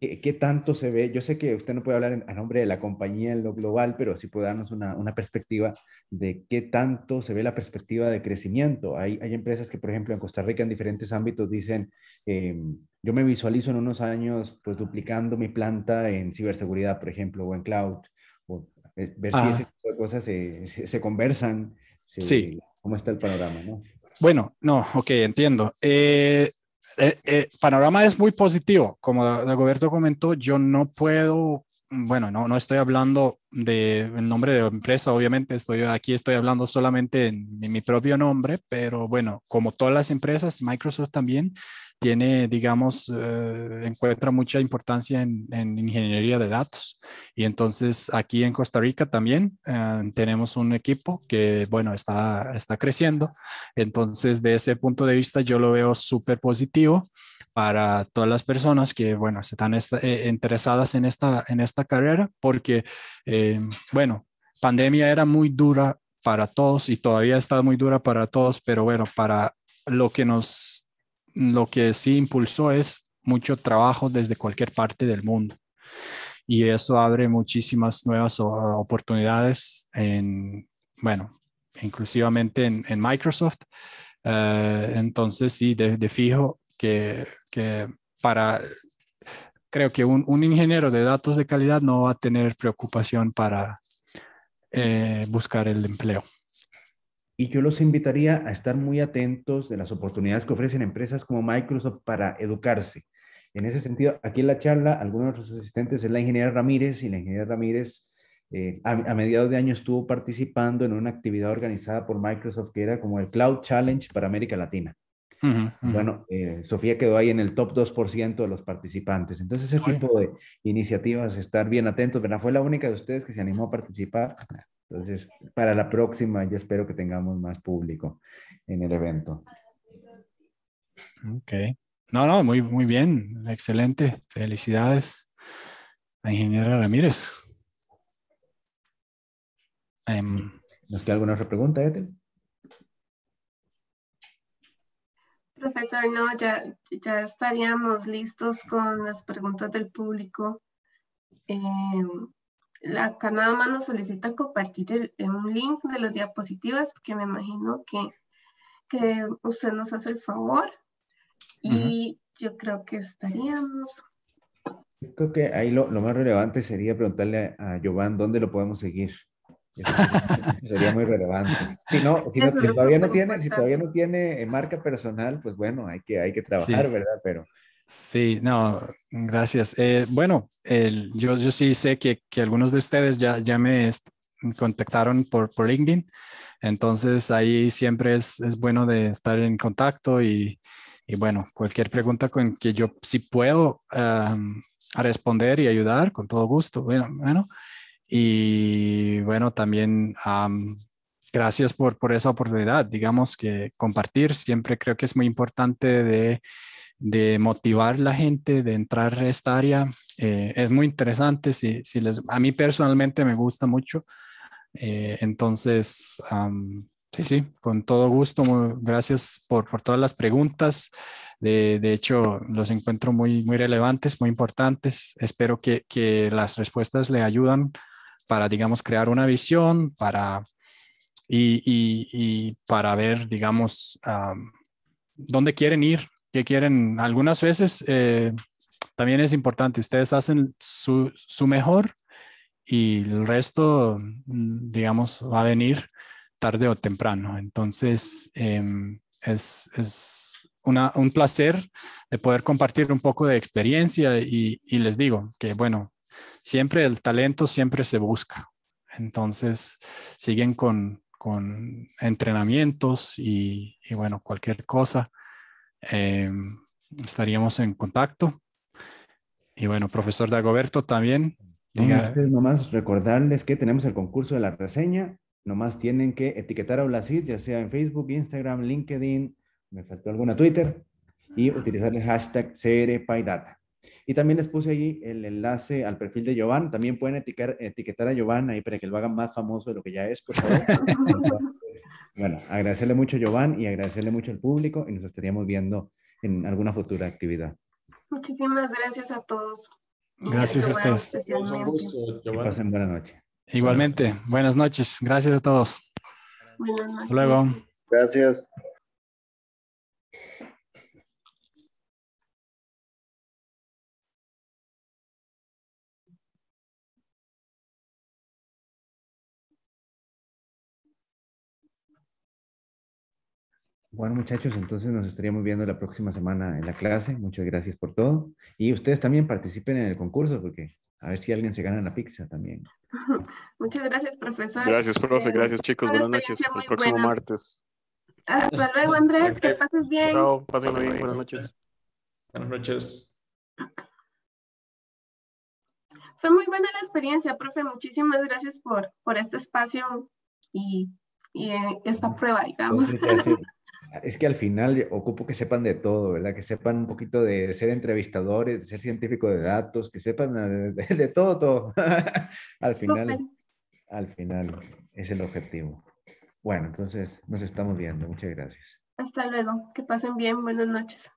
Eh, ¿Qué, tanto se ve? Yo sé que usted no puede hablar a nombre de la compañía en lo global, pero sí puede darnos una, una perspectiva de qué tanto se ve la perspectiva de crecimiento. Hay, hay empresas que, por ejemplo, en Costa Rica, en diferentes ámbitos, dicen, em, yo me visualizo en unos años, pues, duplicando mi planta en ciberseguridad, por ejemplo, o en cloud, o eh, ver si ese tipo de cosas se, se, conversan. sí. ¿Cómo está el panorama, no? Bueno, no, ok, entiendo. Eh, eh, eh, panorama es muy positivo. Como Dagoberto comentó, yo no puedo, bueno, no, no estoy hablando de el nombre de la empresa, obviamente estoy aquí estoy hablando solamente en, mi propio nombre, pero bueno, como todas las empresas, Microsoft también tiene, digamos, eh, encuentra mucha importancia en, ingeniería de datos. Y entonces aquí en Costa Rica también eh, tenemos un equipo que, bueno, está, está creciendo. Entonces, de ese punto de vista, yo lo veo súper positivo para todas las personas que, bueno, están eh, interesadas en esta, en esta carrera, porque, eh, bueno, pandemia era muy dura para todos y todavía está muy dura para todos, pero bueno, para lo que nos, lo que sí impulsó es mucho trabajo desde cualquier parte del mundo. Y eso abre muchísimas nuevas oportunidades en, bueno, inclusivamente en, Microsoft. Eh, entonces, sí, de, fijo, que para, creo que un, ingeniero de datos de calidad no va a tener preocupación para eh, buscar el empleo. Y yo los invitaría a estar muy atentos de las oportunidades que ofrecen empresas como Microsoft para educarse. En ese sentido, aquí en la charla, algunos de los asistentes es la ingeniera Ramírez y la ingeniera Ramírez eh, a, mediados de año estuvo participando en una actividad organizada por Microsoft que era como el Cloud Challenge para América Latina. Bueno, eh, Sofía quedó ahí en el top 2% de los participantes. Entonces, ese tipo de iniciativas, estar bien atentos, ¿verdad? Fue la única de ustedes que se animó a participar. Entonces, para la próxima, yo espero que tengamos más público en el evento. Ok. No, no, muy, muy bien. Excelente. Felicidades a ingeniera Ramírez. Em, ¿Nos queda alguna otra pregunta, Ethel? Profesor, no, ya, ya estaríamos listos con las preguntas del público. Eh, acá nada más nos solicita compartir un link de las diapositivas, porque me imagino que, que usted nos hace el favor. Y yo creo que estaríamos. Yo creo que ahí lo, lo, más relevante sería preguntarle a Giovanni dónde lo podemos seguir. <laughs> Sería muy relevante. Si, no, si, todavía no tiene, si todavía no tiene marca personal, pues bueno, hay que, hay que trabajar, ¿verdad? Pero... Sí, no, gracias. Eh, bueno, el, yo, yo sí sé que, que, algunos de ustedes ya, ya me contactaron por, por LinkedIn, entonces ahí siempre es, es bueno de estar en contacto y, y, bueno, cualquier pregunta con que yo sí puedo responder y ayudar, con todo gusto. Bueno, bueno y bueno, también gracias por, por esa oportunidad. Digamos que compartir siempre creo que es muy importante de, de motivar la gente de entrar a esta área. Eh, es muy interesante. Si, si les, a mí personalmente me gusta mucho. Eh, entonces, sí, sí, con todo gusto. gracias por, por todas las preguntas. De, de, hecho, los encuentro muy, muy relevantes, muy importantes. Espero que, que las respuestas le ayudan para, digamos, crear una visión, para, y, para ver, digamos, dónde quieren ir, qué quieren. Algunas veces eh, también es importante, ustedes hacen su, mejor y el resto, mm, digamos, va a venir tarde o temprano. Entonces, em, es, es un placer de poder compartir un poco de experiencia y les digo que, bueno, siempre el talento siempre se busca. Entonces, siguen con, entrenamientos y, bueno, cualquier cosa. Em, estaríamos en contacto. Y bueno, profesor Dagoberto también. Entonces, nomás recordarles que tenemos el concurso de la reseña. Nomás tienen que etiquetar a Blasid, ya sea en Facebook, Instagram, LinkedIn, me faltó alguna Twitter, y utilizar el hashtag CRPyData. Y también les puse ahí el enlace al perfil de Giovanni. También pueden etiquetar, etiquetar a Giovanni ahí para que lo hagan más famoso de lo que ya es, por favor. <laughs> bueno, agradecerle mucho a Giovanni y agradecerle mucho al público y nos estaríamos viendo en alguna futura actividad. Muchísimas gracias a todos. Gracias a ustedes. Que pasen buena noche. Igualmente, buenas noches. Gracias a todos. Buenas noches. Hasta luego. Gracias. Bueno, muchachos, entonces nos estaríamos viendo la próxima semana en la clase. Muchas gracias por todo. Y ustedes también participen en el concurso porque A ver si alguien se gana la pizza también. <laughs> Muchas gracias, profesor. Gracias, profe. Gracias, chicos. Buenas noches. Hasta el próximo buena. martes. Hasta luego, Andrés. Que pases bien. Chao. Pásenlo bien. Buenas noches. Buenas noches. Fue muy buena la experiencia, profe. Muchísimas gracias por, por este espacio y, y eh, esta prueba, digamos. <laughs> Es que al final ocupo que sepan de todo, ¿verdad? Que sepan un poquito de ser entrevistadores, de ser científico de datos, que sepan de, de- todo, todo. <laughs> Al final, al final es el objetivo. Bueno, entonces nos estamos viendo. Muchas gracias. Hasta luego. Que pasen bien. Buenas noches.